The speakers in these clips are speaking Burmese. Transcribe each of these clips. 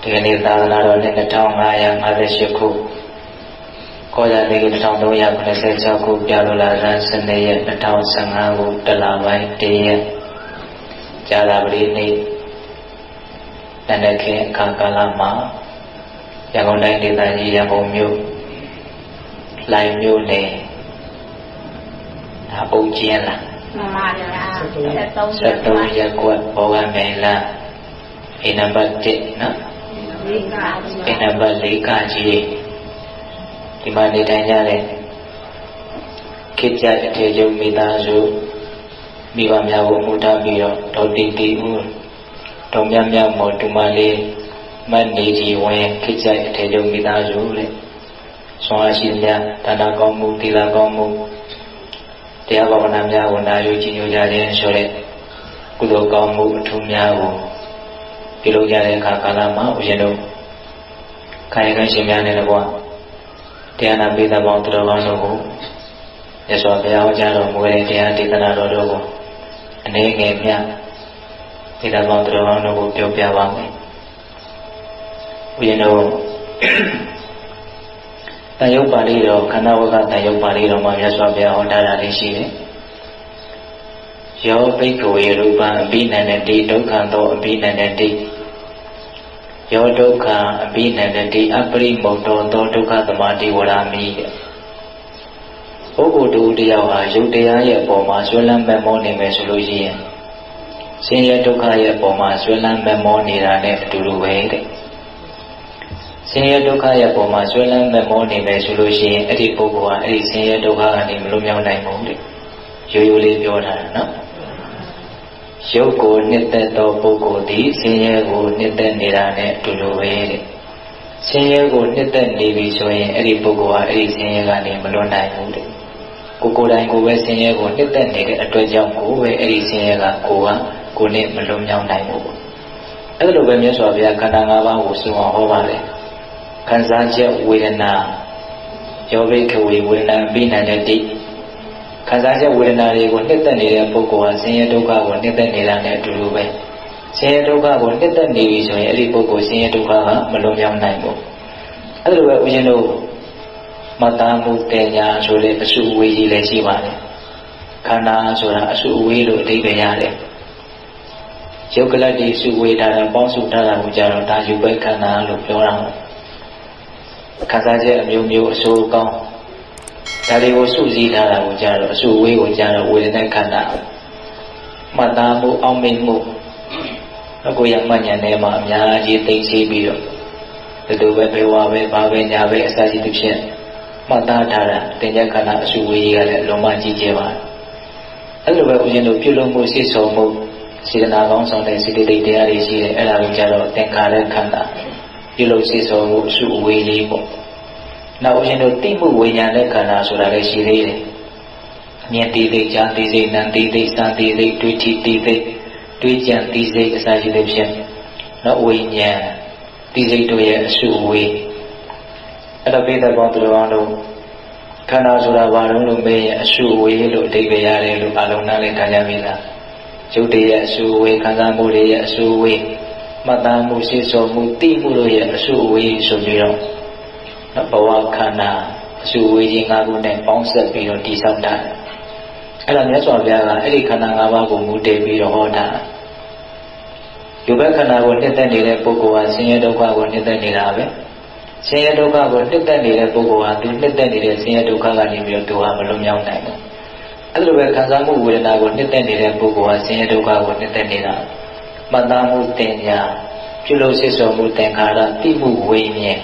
ဒီကနေ့သာသနာတော်နှစ်2558ခုကောဇာတိက1386ခုပြလိုလာဇန်စနေရက်2015ခုတလပိုင်းတရက်ကြာသာပတိနေ့တနက်ခင်းအခါကာလမှာရန်ကုန်တိုင်းဒေသကြီးရန်ကုန်မြို့လိုင်မြို့နယ်ဒါအုပ်ကျင်းလားမှန်ပါဗျာ73ရက်ကွက်ဘောဂမဲလာ အိနံပါတ်1နော်အိနံပါတ်4ကကြီးဒီမှာနေထိုင်ကြတဲ့ခေတ်ကြအထေကျုံမိသားစုမိဘများကိုမှုထားပြီးတော့ဒေါတိတိဦးဒေါမြမြမော်တူမလေးမတ်နေကြီးဝင်ခေတ်ကြအထေကျုံမိသားစုတဲ့ဆွမ်းအားရှိများဒါနကောင်းမှုသီလကောင်းမှုတရားဘာဝနာများကိုနာယူကြည်ညိုကြခြင်းဆိုတဲ့ကုသိုလ်ကောင်းမှုအထူးများကို ပြုလုပ်ကြတဲ့အခါကာလမှာဦးဇင်းတို့ကာယကံရှင်များနဲ့တကွတရားနာပိသပေါင်းသူတော်ကောင်းတို့ကိုရသော်ဘုရားဟောကြားတော်မူတဲ့တရားဒေသနာတော်တို့ကိုအနေငယ်မြပိသပေါင်းသူတော်ကောင်းတို့ကိုပြောပြပါမယ်ဦးဇင်းတို့တန်ရုပ်ပါဠိတော်ခန္ဓာဝကတန်ရုပ်ပါဠိတော်မှာမြတ်စွာဘုရားဟောထားတာလေးရှိတယ်။ယောဘိက္ခဝေရူပံအဘိနန္ဒတိဒုက္ခံသောအဘိနန္ဒတိ ယောဒုက္ခအဘိနန္ဒတိအပရိမုတ်တော်သောဒုက္ခသမာတိဝရမိတဲ့။ပုဂ္ဂိုလ်တူတယောက်ဟာယုတ်တရားရဲ့အပေါ်မှာဆွဲလန်းမဲ့မောနေမယ်ဆိုလို့ရှိရင်ဆင်းရဲဒုက္ခရဲ့အပေါ်မှာဆွဲလန်းမဲ့မောနေတာနဲ့အတူတူပဲတဲ့။ဆင်းရဲဒုက္ခရဲ့ပုံမှာဆွဲလန်းမဲ့မောနေမယ်ဆိုလို့ရှိရင်အဲ့ဒီပုဂ္ဂိုလ်ကအဲ့ဒီဆင်းရဲဒုက္ခကနေမလွတ်မြောက်နိုင်ဘူးတဲ့ရိုးရိုးလေးပြောတာနော် ရုပ်ကိုနှစ်သက်သောပုဂ္ဂိုလ်သည်ဆင်းရဲကိုနှစ်သက်နေတာနဲ့အတူတူပဲတဲ့ဆင်းရဲကိုနှစ်သက်နေပြီဆိုရင်အဲ့ဒီပုဂ္ဂိုလ်ကအဲ့ဒီဆင်းရဲကနေမလွတ်နိုင်ဘူးတဲ့ကိုကိုယ်တိုင်ကိုပဲဆင်းရဲကိုနှစ်သက်နေတဲ့အတွက်ကြောင့်ကိုပဲအဲ့ဒီဆင်းရဲကကိုကကိုနဲ့မလွတ်မြောက်နိုင်ဘူးအဲ့လိုပဲမြတ်စွာဘုရားခန္ဓာ၅ပါးကိုစုံအောင်ဟောပါတယ်ခံစားချက်ဝေဒနာယောဘိကဝေဝေဒနာပြီးနိုင်တဲ့တိ ခံစားချက်ဝေဒနာတွေကိုနှစ်သက်နေတဲ့ပုဂ္ဂိုလ်ဟာဆင်းရဲဒုက္ခကိုနှစ်သက်နေတာနဲ့အတူတူပဲဆင်းရဲဒုက္ခကိုနှစ်သက်နေပြီဆိုရင်အဲ့ဒီပုဂ္ဂိုလ်ဆင်းရဲဒုက္ခကမလွန်မြောက်နိုင်ဘူးအဲ့လိုပဲဦးဇင်းတို့မတမ်းမှုတင်ညာဆိုတဲ့အစုအဝေးကြီးလည်းရှိပါတယ်ခန္ဓာဆိုတာအစုအဝေးလို့အဓိပ္ပာယ်ရတယ်ယုတ်ကလတ်ဒီစုဝေးတာပေါင်းစုထားတာကိုကြတော့ဒါယူပဲခန္ဓာလို့ပြောတာခံစားချက်အမျိုးမျိုးအဆိုးကောင်း ဒါတွေကိုစုစည်းထားတာကိုကြားတော့အဆူဝေးကိုကြားတော့ဝေဒနာခန္ဓာမှတ်သားမှုအောက်မေ့မှုအကိုရမှတ်ဉာဏ်ထဲမှာအများကြီးသိသိပြီးတော့ဒီလိုပဲဘယ်ဝါပဲဘာပဲညာပဲအစရှိသဖြင့်မှတ်သားထားတာတင်ကြခန္ဓာအဆူဝေးကြီးကလည်းလုံးဝကြီးကျယ်ပါတယ်အဲ့လိုပဲဦးဇင်းတို့ပြုလုပ်မှုစိတ်ဆုံမှုစေတနာကောင်းဆောင်တဲ့စိတ္တိတရားတွေရှိတယ်အဲ့ဒါကိုကြတော့သင်္ခါရခန္ဓာပြုလုပ်စေဆောင်မှုအစုအဝေးလေးပေါ့ နောက်ဦးဇင်းတို့တိမှုဝိညာဉ်နဲ့ခန္ဓာဆိုတာလည်းရှိသေးတယ်မြင်တိသိကြားတိသိနံတိသိစံတိသိတွေးထိတိသိတွေးကြံတိသိအစာရှိတဲ့ဖြင့်နောက်ဝိညာဉ်တိသိတို့ရဲ့အစုအဝေးအဲ့တော့ပိဿကောသူတော်တို့ခန္ဓာဆိုတာဘာလို့လို့မေးရင်အစုအဝေးလို့အဓိပ္ပာယ်ရတယ်လို့အလုံးနားလည်ခံကြပြီလားရုပ်တည်းရဲ့အစုအဝေးခံစားမှုတွေရဲ့အစုအဝေးမှတ်သားမှုစိတ်ဆော်မှုတိမှုတို့ရဲ့အစုအဝေးဆိုပြီးတော့ ဘဝခန္ဓာအစုဝေးခြင်း၅ခုနဲ့ပေါင်းဆက်ပြီးတော့တည်ဆောက်တာအဲ့ဒါမြတ်စွာဘုရားကအဲ့ဒီခန္ဓာ၅ပါးကိုမူတည်ပြီးတော့ဟောတာယူဘခန္ဓာကိုနှစ်သက်နေတဲ့ပုဂ္ဂိုလ်ဟာဆင်းရဲဒုက္ခကိုနှစ်သက်နေတာပဲဆင်းရဲဒုက္ခကိုနှစ်သက်နေတဲ့ပုဂ္ဂိုလ်ဟာသူနှစ်သက်နေတဲ့ဆင်းရဲဒုက္ခကနေပြီးတော့သူဟာမလွတ်မြောက်နိုင်ဘူးအဲ့လိုပဲခံစားမှုဝေဒနာကိုနှစ်သက်နေတဲ့ပုဂ္ဂိုလ်ဟာဆင်းရဲဒုက္ခကိုနှစ်သက်နေတာမှတ်သားမှုတင်ညာပြုလို့စစ်စောမှုသင်္ခါရတိမှုဝိညာဉ်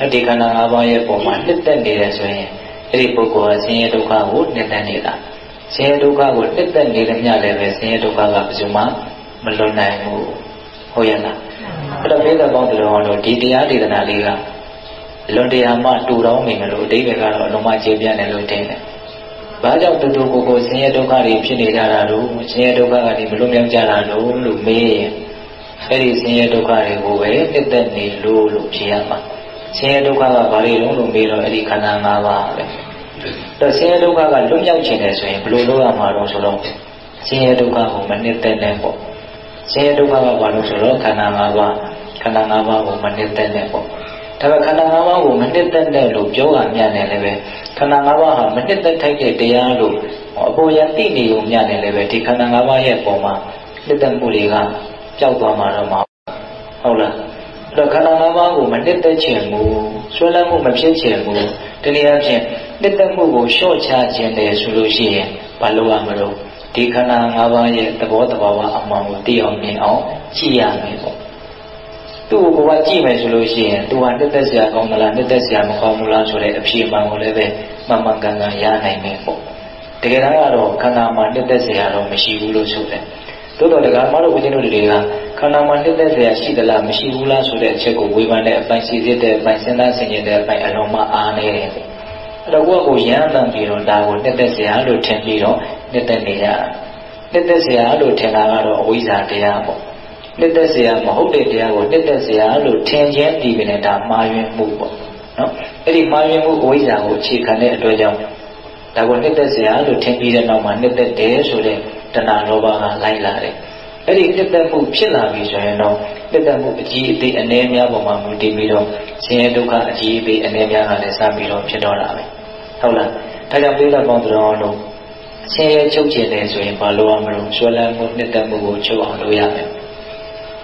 အဲ့ဒီခန္ဓာ၅ပါးရဲ့ပုံမှာနှစ်သက်နေတယ်ဆိုရင်အဲ့ဒီပုဂ္ဂိုလ်ဟာဆင်းရဲဒုက္ခကိုနှစ်သက်နေတာဆင်းရဲဒုက္ခကိုနှစ်သက်နေတဲ့ညလည်းပဲဆင်းရဲဒုက္ခကဘယ်သူမှမလွတ်နိုင်ဘူးဟုတ်ရဲ့လားအဲ့တော့ဘိဓကောင်းတော်တို့ဒီတရားဒေသနာလေးကလွန်တရားမှတူတော်မိမလို့အတိတ်ကတော့အလုံးမကျေပြန့်တယ်လို့ထင်တယ်။ဘာကြောင့်တူတူကိုကိုဆင်းရဲဒုက္ခတွေဖြစ်နေကြတာလို့ဆင်းရဲဒုက္ခကနေမလွတ်မြောက်ကြတာလို့လို့မေးရင်အဲ့ဒီဆင်းရဲဒုက္ခတွေကိုပဲနှစ်သက်နေလို့လို့ဖြေရမှာ။ ဆင်းရဲဒုက္ခကဘာတွေလုံးလို့မေးတော့အဲ့ဒီခန္ဓာ၅ပါးပဲတော့ဆင်းရဲဒုက္ခကလွတ်မြောက်ခြင်းတယ်ဆိုရင်ဘယ်လိုလုပ်ရမှာတော့ဆိုတော့ဆင်းရဲဒုက္ခကိုမနစ်သက်နဲ့ပေါ့ဆင်းရဲဒုက္ခကဘာလို့ဆိုတော့ခန္ဓာ၅ပါးခန္ဓာ၅ပါးကိုမနစ်သက်နဲ့ပေါ့ဒါပေမဲ့ခန္ဓာ၅ပါးကိုမနစ်သက်နဲ့လို့ပြောတာမြတ်တယ်လည်းပဲခန္ဓာ၅ပါးဟာမနစ်သက်ထိုက်တဲ့တရားလို့အပေါ်ရသိနေုံမြတ်တယ်လည်းပဲဒီခန္ဓာ၅ပါးရဲ့ပုံမှာနှစ်သက်မှုတွေကပျောက်သွားမှာတော့မဟုတ်လားအဲ့ တော့ခန္ဓာ၅ပါးကိုမနှစ်သက်ခြင်းမူဆွဲလန်းမှုမဖြစ်ခြင်းမူတနည်းအားဖြင့်နှစ်သက်မှုကိုလျှော့ချခြင်းတယ်ဆိုလို့ရှိရင်ဘာလို့ရမလို့ဒီခန္ဓာ၅ပါးရဲ့သဘောတဘာဝအမှန်ကိုသိအောင်မြင်အောင်ကြည့်ရမယ်ပေါ့သူ့ကိုကကြည့်မယ်ဆိုလို့ရှိရင်သူဟာနှစ်သက်စရာကောင်းသလားနှစ်သက်စရာမကောင်းဘူးလားဆိုတဲ့အဖြေမှန်ကိုလည်းပဲမှန်မှန်ကန်ကန်ရနိုင်မယ်ပေါ့တကယ်တမ်းကတော့ခန္ဓာမှာနှစ်သက်စရာတော့မရှိဘူးလို့ဆိုတယ် သို့တော်တကားမတို့ဦးဇင်းတို့တွေကခန္ဓာမှာနှစ်သက်စရာရှိသလားမရှိဘူးလားဆိုတဲ့အချက်ကိုဝေဖန်တဲ့အပိုင်းစီစစ်တဲ့အပိုင်းစဉ်းစားဆင်ခြင်တဲ့အပိုင်းအလုံးမအားနေတယ်အဲ့တော့ကိုယ့်ကိုရမ်းတမ်းပြီးတော့ဒါကိုနှစ်သက်စရာလို့ထင်ပြီးတော့နှစ်သက်နေရတာနှစ်သက်စရာလို့ထင်တာကတော့အဝိဇ္ဇာတရားပေါ့နှစ်သက်စရာမဟုတ်တဲ့တရားကိုနှစ်သက်စရာလို့ထင်ခြင်းဒီပင်နဲ့ဒါမှားယွင်းမှုပေါ့နော်အဲ့ဒီမှားယွင်းမှုအဝိဇ္ဇာကိုအခြေခံတဲ့အတွက်ကြောင့်ဒါကိုနှစ်သက်စရာလို့ထင်ပြီးတဲ့နောက်မှာနှစ်သက်တယ်ဆိုတဲ့ တဏှာလောဘကလိုက်လာတယ်အဲ့ဒီနှစ်သက်မှုဖြစ်လာပြီဆိုရင်တော့နှစ်သက်မှုအကြီးအသေးအနည်းများပေါ်မှာမူတည်ပြီးတော့ဆင်းရဲဒုက္ခအကြီးအသေးအနည်းများကလည်းစပြီးတော့ဖြစ်တော့တာပဲဟုတ်လားဒါကြောင့်ပြိဿပေါင်းတော်လို့ဆင်းရဲချုပ်ကျင်တယ်ဆိုရင်ဘာလို့ရမလို့ဆွဲလန်းမှုနှစ်သက်မှုကိုချုပ်အောင်လုပ်ရမယ်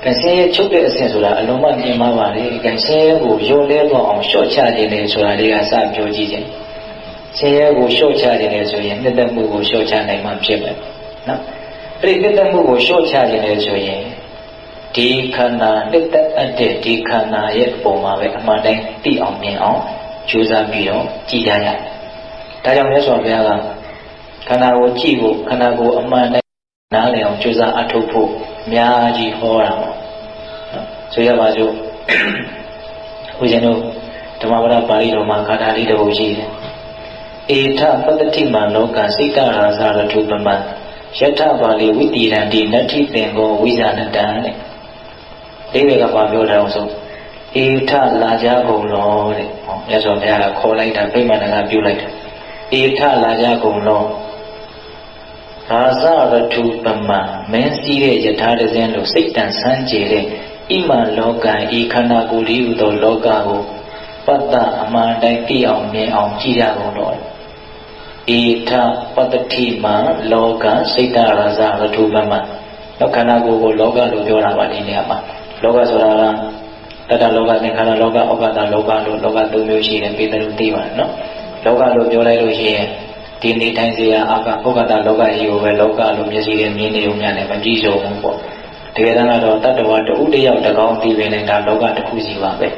ကဆင်းရဲချုပ်တဲ့အဆင့်ဆိုတာအလုံးမမြင်မှာပါလေကဆင်းရဲကိုရောလဲတော့အောင်လျှော့ချခြင်းလေဆိုတာလေးကစပြောကြည့်ခြင်းဆင်းရဲကိုလျှော့ချခြင်းလေဆိုရင်နှစ်သက်မှုကိုလျှော့ချနိုင်မှဖြစ်မယ် နော်အဲ့ဒီနှစ်သက်မှုကိုလျှော့ချခြင်းလေဆိုရင်ဒီခန္ဓာနှစ်သက်အပ်တဲ့ဒီခန္ဓာရဲ့ပုံမှာပဲအမှန်တိုင်းသိအောင်မြင်အောင်ကြိုးစားပြီးတော့ကြည်ကြရဒါကြောင့်မြတ်စွာဘုရားကခန္ဓာကိုကြည့်ဖို့ခန္ဓာကိုအမှန်တိုင်းနားလည်အောင်ကြိုးစားအထုတ်ဖို့အများကြီးဟောတာပေါ့နော်ဆိုရပါစို့ဦးဇင်းတို့ဓမ္မပဒပါဠိတော်မှာဂါထာလေးတစ်ပုဒ်ရှိတယ်ဧထပတ္တိမလောကစိတ်တရာဇရထုပမ ယထပါဠိဝိတိရံတိနတ္ထိသင်္ကောဝိဇာနတံတဲ့ဒီဘက်ကပါပြောတယ်အောင်ဆိုဧထလာကြကုန်လောတဲ့ဟောမြတ်စွာဘုရားကခေါ်လိုက်တာပြိမာဏကပြုလိုက်တာဧထလာကြကုန်လောရာဇရထုပမမင်းစည်းတဲ့ယထာတဇင်းလို့စိတ်တန်ဆန်းကြယ်တဲ့ဣမလောကံဤခန္ဓာကိုယ်လေးဟူသောလောကကိုပတ္တအမှန်တိုင်းသိအောင်မြင်အောင်ကြည့်ရကုန်တော့ ဧထပတ္တိမလောကစိတ်တရာဇရထုပမတော့ခန္ဓာကိုယ်ကိုလောကလို့ပြောတာပါဒီနေရာမှာလောကဆိုတာကတတလောကသင်္ခါရလောကဩဃတလောကလို့လောကသုံးမျိုးရှိတယ်ပြည်သူသိပါတယ်နော်လောကလို့ပြောလိုက်လို့ရှိရင်ဒီနေထိုင်စရာအာကဩဃတလောကကြီးကိုပဲလောကလို့မျက်စိနဲ့မြင်နေုံများနဲ့မကြည့်ကြဘူးပေါ့တကယ်တမ်းကတော့တတ္တဝါတဦးတယောက်တကောင်တည်ပင်နေတာလောကတစ်ခုစီပါပဲ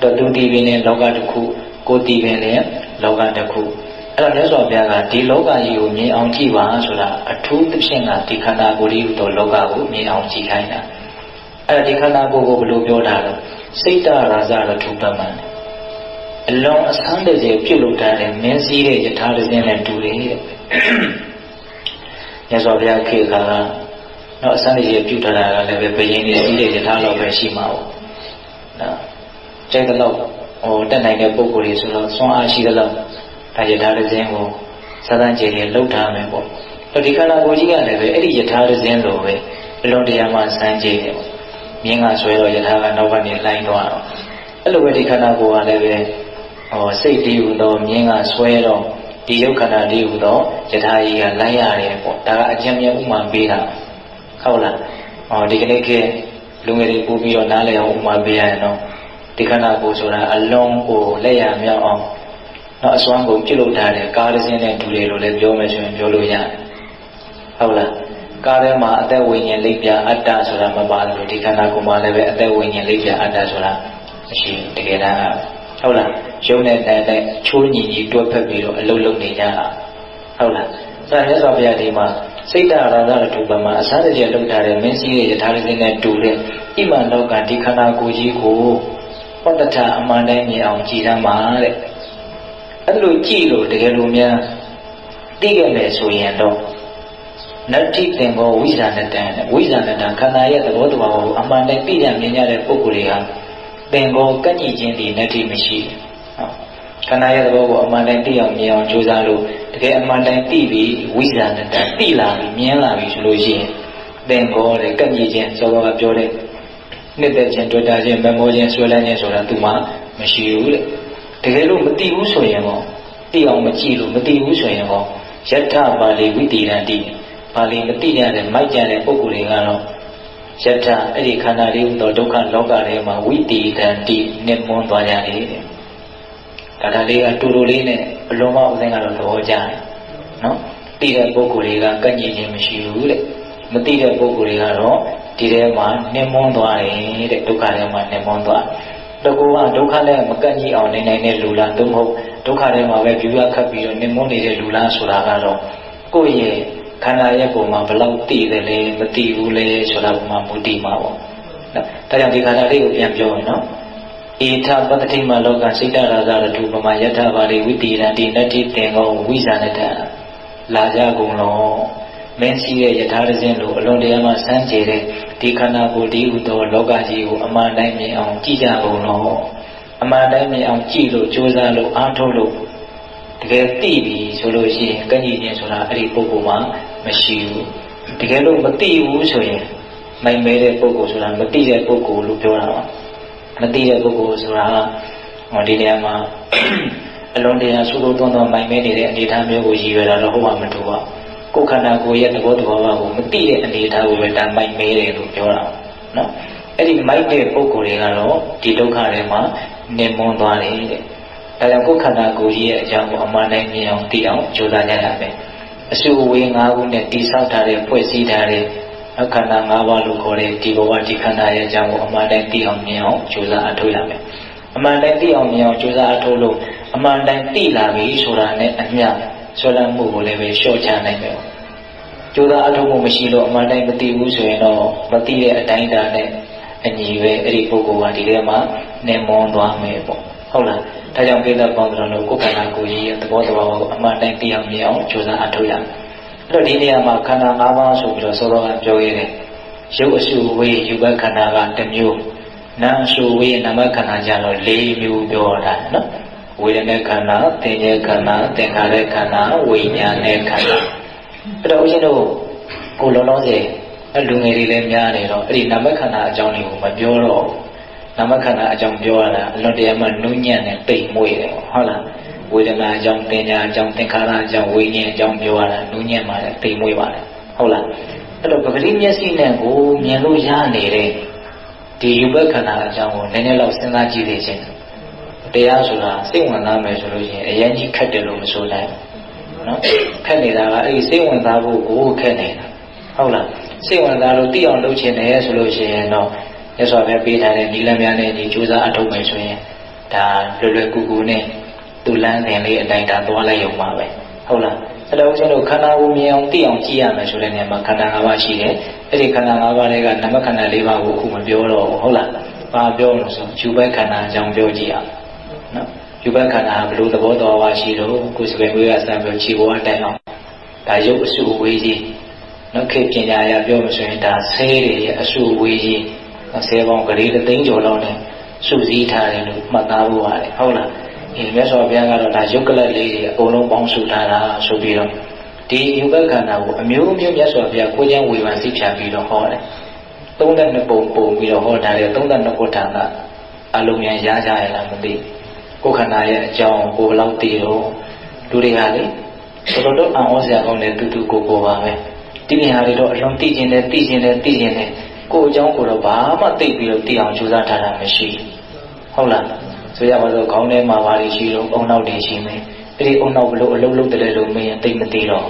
တော့သူတည်ပင်နေလောကတစ်ခုကိုတည်ပင်နေလောကတစ်ခု အဲ့တော့မြတ်စွာဘုရားကဒီလောကကြီးကိုမြင်အောင်ကြည့်ပါဆိုတာအထူးသဖြင့်ကဒီခန္ဓာကိုယ်ကြီးဟူသောလောကကိုမြင်အောင်ကြည့်ခိုင်းတာအဲ့ဒါဒီခန္ဓာကိုယ်ကိုဘယ်လိုပြောတာလဲစိတ်တရာဇရထုပ္ပမံအလုံးအဆန်းတည်းပြုတ်လို့တာတယ်မင်းစည်းတဲ့ယထာတစ်စင်းနဲ့တူတယ်တဲ့မြတ်စွာဘုရားခေတ်ကတော့အဆန်းတည်းပြုတ်ထားတာကလည်းပဲဘယင်းနေစည်းတဲ့ယထာလောက်ပဲရှိမှာပေါ့နော်ကျိတ်တော့ဟိုတက်နိုင်တဲ့ပုံကိုယ်တွေဆိုတော့စွမ်းအားရှိသလောက် ဒါယထာတစ်စင်းကိုသာသန်ကျေတွေလှုပ်ထားမယ်ပေါ့ဒီခန္ဓာကိုယ်ကြီးကလည်းပဲအဲ့ဒီယထာတစ်စင်းလိုပဲအလုံးတရားမှစမ်းကြည့်တယ်ပေါ့မြင်းကဆွဲတော့ယထာကနောက်ကနေလိုက်သွားတော့အဲ့လိုပဲဒီခန္ဓာကိုယ်ကလည်းပဲဟောစိတ်တည်ဟူသောမြင်းကဆွဲတော့ဒီယုတ်ခန္ဓာတည်ဟူသောယထာကြီးကလိုက်ရတယ်ပေါ့ဒါကအကျဉ်းမြတ်ဥမာပေးတာဟုတ်လားဟောဒီကနေ့ခေတ်လူငယ်တွေပို့ပြီးတော့နားလည်အောင်ဥမာပေးရရင်တော့ဒီခန္ဓာကိုယ်ဆိုတာအလုံးကိုလက်ရမြောက်အောင် တော့အစွမ်းကိုပြုလုပ်ထားတဲ့ကားတစ်စင်းနဲ့တူတယ်လို့လည်းပြောမယ်ဆိုရင်ပြောလို့ရတယ်ဟုတ်လားကားထဲမှာအသက်ဝိညာဉ်လိပ်ပြအတ္တဆိုတာမပါလို့ဒီခန္ဓာကိုယ်မှာလည်းပဲအသက်ဝိညာဉ်လိပ်ပြအတ္တဆိုတာမရှိတကယ်တမ်းဟုတ်လားရုံနဲ့တန်တဲ့ချိုးညီညီတွဲဖက်ပြီးတော့အလုံးလုံးနေကြတာဟုတ်လားအဲမြတ်စွာဘုရားဒီမှာစိတ်တရာဇရတုပမှာအစတည်းလောက်ထားတဲ့မင်းစည်းရဲ့ယထာရင်းနဲ့တူတဲ့ဣမန္တောကဒီခန္ဓာကိုယ်ကြီးကိုဟောတထအမှန်တိုင်းမြင်အောင်ကြည်သမ်းပါတဲ့ အဲ့လိုကြည့်လို့တကယ်လို့များသိခဲ့မယ်ဆိုရင်တော့နတ္တိသင်္ဘောဝိဇာနတံဝိဇာနတံခန္ဓာရဲ့သဘောတဘာကိုအမှန်တိုင်းသိရမြင်ရတဲ့ပုဂ္ဂိုလ်တွေကသင်္ဘောကန့်ညီခြင်းဒီနတ္တိမရှိဘူးခန္ဓာရဲ့သဘောကိုအမှန်တိုင်းသိအောင်မြင်အောင်ကြိုးစားလို့တကယ်အမှန်တိုင်းသိပြီးဝိဇာနတံသိလာပြီးမြင်လာပြီးဆိုလို့ရှိရင်သင်္ဘောတဲ့ကန့်ညီခြင်းစောစောကပြောတဲ့နှစ်သက်ခြင်းတွေ့တာခြင်းမမောခြင်းဆွဲလန်းခြင်းဆိုတာသူမှမရှိဘူးလေ တကယ်လို့မသိဘူးဆိုရင်တော့သိအောင်မကြည့်လို့မသိဘူးဆိုရင်တော့ယထပါဠိဝိတိရန်တိပါဠိမသိရတဲ့မိုက်ကြတဲ့ပုဂ္ဂိုလ်တွေကတော့ယထအဲ့ဒီခန္ဓာလေးဟူသောဒုက္ခလောကထဲမှာဝိတိတန်တိနဲ့မွန်းသွားကြတယ်ဒါဒါလေးကတူတူလေးနဲ့အလုံးမဥစဉ်ကတော့သဘောကျတယ်နော်သိတဲ့ပုဂ္ဂိုလ်တွေကကန့်ညင်ခြင်းမရှိဘူးတဲ့မသိတဲ့ပုဂ္ဂိုလ်တွေကတော့ဒီထဲမှာနှင်းမွန်းသွားတယ်တဲ့ဒုက္ခထဲမှာနှင်းမွန်းသွားတ ကူကဒုက္ခနဲ့မကန့်ကြီးအောင်နေနိုင်တဲ့လူလားသို့မဟုတ်ဒုက္ခထဲမှာပဲပြူရခတ်ပြီးတော့နှင်းမွန်းနေတဲ့လူလားဆိုတာကတော့ကိုယ့်ရဲ့ခန္ဓာရဲ့ပုံမှာဘလောက်သိတယ်လဲမသိဘူးလဲဆိုတာပုံမှာမူတည်မှာပေါ့နော်ဒါကြောင့်ဒီခန္ဓာလေးကိုပြန်ပြောရင်နော်ဧထပတ္တိမလောကစိတ္တရာဇရတုပမယထဘာလိဝိတိရံတိနတ္တိသင်္ကောဝိဇာနတလာကြကုန်လောမင်းရှိတဲ့ယထာရစဉ်လိုအလွန်တရာမှစမ်းကြယ်တဲ့ ဒီခန္ဓာကိုယ်ဒီဟုသောလောကကြီးကိုအမှန်တိုင်းမြင်အောင်ကြည့်ကြကုန်လောအမှန်တိုင်းမြင်အောင်ကြည့်လို့ကြိုးစားလို့အားထုတ်လို့တကယ်သိပြီဆိုလို့ရှိရင်ကံကြီးခြင်းဆိုတာအဲ့ဒီပုဂ္ဂိုလ်မှာမရှိဘူးတကယ်လို့မသိဘူးဆိုရင်နိုင်မဲတဲ့ပုဂ္ဂိုလ်ဆိုတာမသိတဲ့ပုဂ္ဂိုလ်လို့ပြောတာပါမသိတဲ့ပုဂ္ဂိုလ်ဆိုတာဟောဒီနေရာမှာအလုံးတရားဆုလို့သွန်းသွန်းမိုင်မဲနေတဲ့အနေအထားမျိုးကိုရည်ရွယ်တာတော့ဟုတ်မှာမတူပါ ကိုယ်ခန္ဓာကိုယ်ရဲ့သဘောတဘာဝကိုမသိတဲ့အနေအထားကိုပဲဒါမိုင်မဲတယ်လို့ပြောတာနော်အဲ့ဒီမိုက်တဲ့ပုဂ္ဂိုလ်တွေကတော့ဒီဒုက္ခတွေမှာနေမွန်းသွားတယ်တဲ့ဒါကြောင့်ကိုယ်ခန္ဓာကိုယ်ရဲ့အကြောင်းကိုအမှန်တိုင်းမြင်အောင်သိအောင်ကြိုးစားကြရမယ်အစုဝေး၅ခုနဲ့တိဆောက်ထားတဲ့ဖွဲ့စည်းထားတဲ့အခန္ဓာ၅ပါးလို့ခေါ်တဲ့ဒီဘဝဒီခန္ဓာရဲ့အကြောင်းကိုအမှန်တိုင်းသိအောင်မြင်အောင်ကြိုးစားအထောက်ရမယ်အမှန်တိုင်းသိအောင်မြင်အောင်ကြိုးစားအထောက်လို့အမှန်တိုင်းသိလာပြီဆိုတာနဲ့အမျှ ဆွလန်းမှုကိုလည်းပဲလျှော့ချနိုင်မယ်ကြိုးစားအထောက်မှုမရှိလို့အမှန်တိုင်းမသိဘူးဆိုရင်တော့မသိတဲ့အတိုင်းတာနဲ့အညီပဲအဲ့ဒီပုဂ္ဂိုလ်ကဒီထဲမှာနေမွန်သွားမယ်ပေါ့ဟုတ်လားဒါကြောင့်ပိဿပေါင်းတော်တို့ကိုယ်ခန္ဓာကိုယ်ကြီးရဲ့သဘောတရားကိုအမှန်တိုင်းသိအောင်မြင်အောင်ကြိုးစားအထောက်ရမယ်အဲ့တော့ဒီနေရာမှာခန္ဓာ၅ပါးဆိုပြီးတော့စောစောကပြောရတဲ့ရုပ်အစုဝေးယူဘခန္ဓာကတစ်မျိုးနာမ်အစုဝေးနာမခန္ဓာကြတော့၄မျိုးပြောတာနော် ဝေဒနာခန္ဓာသင်္ကြန်ခန္ဓာသင်္ခါရခန္ဓာဝိညာဉ်နဲ့ခန္ဓာအဲ့တော့ဦးဇင်းတို့ကိုလုံးလုံးစေအလူငယ်တွေလည်းများနေတော့အဲ့ဒီနာမခန္ဓာအကြောင်းတွေကိုမပြောတော့နာမခန္ဓာအကြောင်းပြောရတာအလွန်တရာမှနုညံ့နဲ့ပိတ်မွေ့တယ်ဟုတ်လားဝေဒနာအကြောင်းသင်ညာအကြောင်းသင်္ခါရအကြောင်းဝိညာဉ်အကြောင်းပြောရတာနုညံ့ပါတယ်ပိတ်မွေ့ပါတယ်ဟုတ်လားအဲ့တော့ပဂတိမျက်စိနဲ့ကိုမြင်လို့ရနေတဲ့ဒီယူဘခန္ဓာအကြောင်းကိုနည်းနည်းလောက်စဉ်းစားကြည့်သေးခြင်း တရားဆိုတာစိတ်ဝင်စားမယ်ဆိုလို့ရှိရင်အရင်ကြီးခက်တယ်လို့မဆိုနိုင်နော်ခက်နေတာကအဲ့ဒီစိတ်ဝင်စားဖို့ကိုခက်နေတာဟုတ်လားစိတ်ဝင်စားလို့သိအောင်လုပ်ချင်တယ်ဆိုလို့ရှိရင်တော့မြတ်စွာဘုရားပေးထားတဲ့ဒီလမ်းများနဲ့ဒီကြိုးစားအထောက်မယ်ဆိုရင်ဒါလွယ်လွယ်ကူကူနဲ့သူ့လမ်းစဉ်လေးအတိုင်းဒါသွားလိုက်ရုံပါပဲဟုတ်လားအဲ့တော့ဦးဇင်းတို့ခန္ဓာကိုမြင်အောင်သိအောင်ကြည့်ရမယ်ဆိုတဲ့နေရာမှာခန္ဓာ၅ပါးရှိတယ်အဲ့ဒီခန္ဓာ၅ပါးတွေကနမခန္ဓာ၄ပါးကိုအခုမပြောတော့ဘူးဟုတ်လားဘာပြောလို့ဆိုယူဘက်ခန္ဓာအကြောင်းပြောကြည့်အောင် နော်ယူဘက်ခန္ဓာဘလို့သဘောတော်ပါရှိတော့ကိုယ်စပယ်ဝေးကစံပြောခြေပေါ်တိုင်အောင်ဒါရုပ်အစုအဝေးကြီးနော်ခေပညာရပြောမှဆိုရင်ဒါဆဲတွေရဲ့အစုအဝေးကြီးဆဲပေါင်းကလေးသိန်းကျော်လောက်နဲ့စုစည်းထားတယ်လို့မှတ်သားဖို့ပါတယ်ဟုတ်လားအေးမြတ်စွာဘုရားကတော့ဒါယုတ်ကလတ်လေးတွေအကုန်လုံးပေါင်းစုထားတာဆိုပြီးတော့ဒီယုတ်ကခန္ဓာကိုအမျိုးမျိုးမြတ်စွာဘုရားကိုကျမ်းဝေဖန်သိဖြာပြီးတော့ဟောတယ်32ပုံပုံပြီးတော့ဟောထားတယ်32ခုထာကအလုံးများရကြရလားမသိ ကိုခန္ဓာရဲ့အကြောင်းကိုဘယ်လောက်သိတော့လူတွေကလေတော်တော်အံ့ဩစရာကောင်းတဲ့တူတူကိုကိုပါပဲဒီနေရာတွေတော့အလုံးသိကျင်တယ်သိကျင်တယ်သိကျင်တယ်ကိုအကြောင်းကိုတော့ဘာမှသိပြီးတော့သိအောင်ကြိုးစားထားတာမရှိဟုတ်လားဆိုရပါစို့ခေါင်းထဲမှာဘာတွေရှိတော့အုံနောက်တွေရှိမယ်အဲ့ဒီအုံနောက်ဘလို့အလုံးလုံးတယ်လို့မင်းသိမသိတော့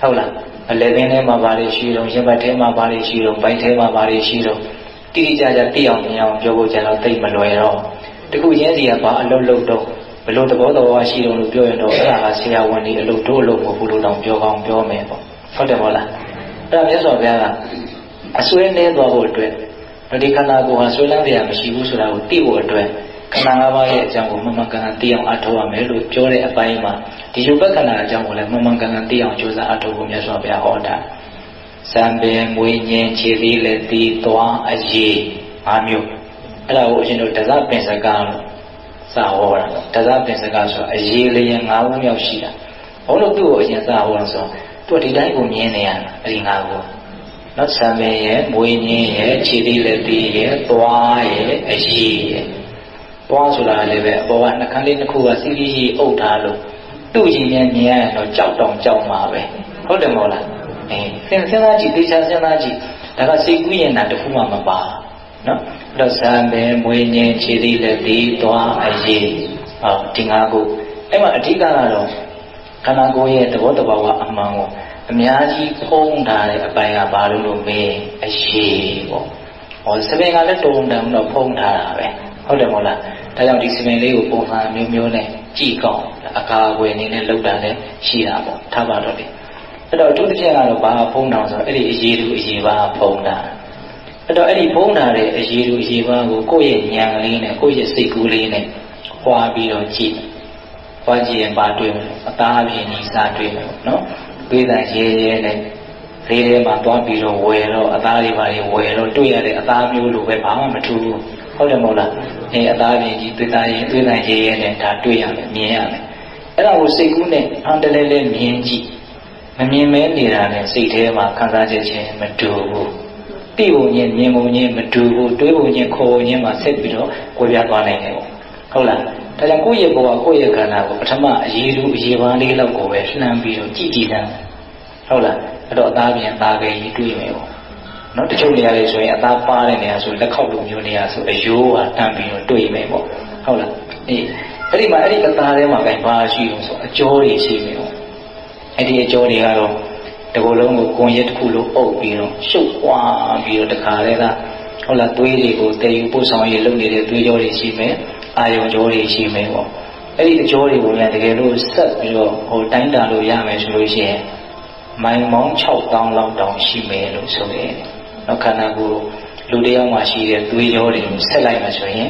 ဟုတ်လားအလဲပင်ထဲမှာဘာတွေရှိတော့ရင်ဘတ်ထဲမှာဘာတွေရှိတော့ဘိုင်းထဲမှာဘာတွေရှိတော့တိတိကျကျသိအောင်မြင်အောင်ပြောဖို့ကျတော့သိမလွယ်တော့ တခုချင်းစီကဘာအလုံးလုံးတော့ဘလို့သဘောတော်ရှိတော့လို့ပြောရင်တော့အဲ့ဒါကဆရာဝန်ဒီအလုပ်တို့အလုပ်မဟုတ်ဘူးလို့တောင်ပြောကောင်းပြောမယ်ပေါ့ဟုတ်တယ်မဟုတ်လားအဲ့ဒါမြတ်စွာဘုရားကအစွဲနေသွားဖို့အတွက်ဒီခန္ဓာကိုယ်ဟာဆွဲလန်းတရားမရှိဘူးဆိုတာကိုသိဖို့အတွက်ခန္ဓာ၅ပါးရဲ့အကြောင်းကိုမှန်မှန်ကန်ကန်သိအောင်အထောက်ရမယ်လို့ပြောတဲ့အပိုင်းမှာဒီယုတ်ပခန္ဓာအကြောင်းကိုလည်းမှန်မှန်ကန်ကန်သိအောင်ကြိုးစားအထောက်ဖို့မြတ်စွာဘုရားဟောတာစံပင်မွေးညင်းခြေသီးလက်သီးသွားအရေး၅မျိုး အဲ့ဒါကိုအရှင်တို့တဇပင်စကားလို့စာဟောတာတဇပင်စကားဆိုအရေးလျင်၅ခုမြောက်ရှိတာဘုန်းတော်သူ့ကိုအရင်စာဟောတာဆိုသူဒီတိုင်းကိုမြင်နေရတာအဲ့ဒီ၅ခုနော်ဆံပင်ရဲ့မွေးညင်းရဲ့ခြေသေးလက်သေးရဲ့သွားရဲ့အရေးရဲ့သွားဆိုတာလည်းပဲအပေါ်ကနှခမ်းလေးတစ်ခုကစီးစီးအုပ်ထားလို့သူ့ကြီးမြန်မြန်တော့ကြောက်တောင်ကြောက်မှာပဲဟုတ်တယ်မဟုတ်လားအဲစဉ်းစားကြည့်တေချာစဉ်းစားကြည့်ဒါကစိတ်ကူးရင်တာတစ်ခုမှမပါနော် အဲ့တော့ဇံပင်မွေးညင်းခြေသေးလက်သေးသွားအရေးဟောဒီငါးခုအဲ့မှာအဓိကကတော့ခန္ဓာကိုယ်ရဲ့သဘောတဘာဝအမှန်ကိုအများကြီးဖုံးထားတဲ့အပိုင်းကဘာလို့လို့မေးအရေးပေါ့ဟောစပင်ကလည်းတုံတန်တော့ဖုံးထားတာပဲဟုတ်တယ်မဟုတ်လားဒါကြောင့်ဒီစပင်လေးကိုပုံစံမျိုးမျိုးနဲ့ကြည့်ကောင်းအကာအကွယ်အနေနဲ့လုပ်တာလည်းရှိတာပေါ့ထားပါတော့လေအဲ့တော့အထူးသဖြင့်ကတော့ဘာဖုံးတောင်ဆိုတော့အဲ့ဒီအရေးလူအရေးပါဖုံးတာ အဲ့တော့အဲ့ဒီဖုံးတာတဲ့အရေးလူအရေးပါကိုကိုယ့်ရဲ့ဉာဏ်ကလေးနဲ့ကိုယ့်ရဲ့စိတ်ကူးလေးနဲ့ပွားပြီးတော့ကြည့်ပွားကြည့်ရင်ပါတွေ့မယ်အသားအပြင်ကြီးစားတွေ့မယ်နော်ပေးတဲ့ရဲရဲနဲ့ဈေးထဲမှာသွားပြီးတော့ဝယ်တော့အသားတွေပါတွေဝယ်တော့တွေ့ရတဲ့အသားမျိုးလိုပဲဘာမှမထူးဘူးဟုတ်တယ်မဟုတ်လားအဲအသားပြင်ကြီးတွေ့တာရင်တွေ့တဲ့ရဲရဲနဲ့ဒါတွေ့ရမယ်မြင်ရမယ်အဲ့ဒါကိုစိတ်ကူးနဲ့အန်တလဲလဲမြင်ကြည့်မမြင်မဲနေတာနဲ့စိတ်ထဲမှာခံစားချက်ချင်းမတူဘူး တိပုံချင်းမြင်ပုံချင်းမတူဘူးတွေးပုံချင်းခေါ်ပုံချင်းမှာဆက်ပြီးတော့ကြွယ်ပြသွားနိုင်တယ်ပေါ့ဟုတ်လားဒါကြောင့်ကိုယ့်ရဲ့ဘဝကိုယ့်ရဲ့ခန္ဓာကိုပထမအရေးလူအရေးပန်းလေးလောက်ကိုပဲလှမ်းပြီးတော့ကြည့်ကြည့်တယ်ဟုတ်လားအဲ့တော့အသားပြန်သားခဲ့ကြီးတွေ့မယ်ပေါ့နော်တချို့နေရာတွေဆိုရင်အသားပါတဲ့နေရာဆိုလက်ခောက်လိုမျိုးနေရာဆိုအယိုးဟာတန်းပြီးတော့တွေ့မယ်ပေါ့ဟုတ်လားအေးအဲ့ဒီမှာအဲ့ဒီအသားထဲမှာပဲဘာရှိလို့ဆိုအကျော်တွေရှိမယ်ပေါ့အဲ့ဒီအကျော်တွေကတော့ တကူလုံးကိုကွန်ရက်တစ်ခုလိုအုပ်ပြီးတော့ရှုပ်ွားပြီးတော့တခါတည်းကဟုတ်လားသွေးတွေကိုတည်ယူပို့ဆောင်ရေးလုပ်နေတဲ့သွေးကြောတွေရှိမယ်အာယုံကြောတွေရှိမယ်ပေါ့အဲ့ဒီအကျော်တွေကိုလည်းတကယ်လို့ဆက်ပြီးတော့ဟိုတိုင်းတာလို့ရမယ်ဆိုလို့ရှိရင်မိုင်မောင်း6000လောက်တောင်ရှိမယ်လို့ဆိုရင်နော်ခန္ဓာကိုယ်လူတယောက်မှရှိတဲ့သွေးကြောတွေကိုဆက်လိုက်မှဆိုရင်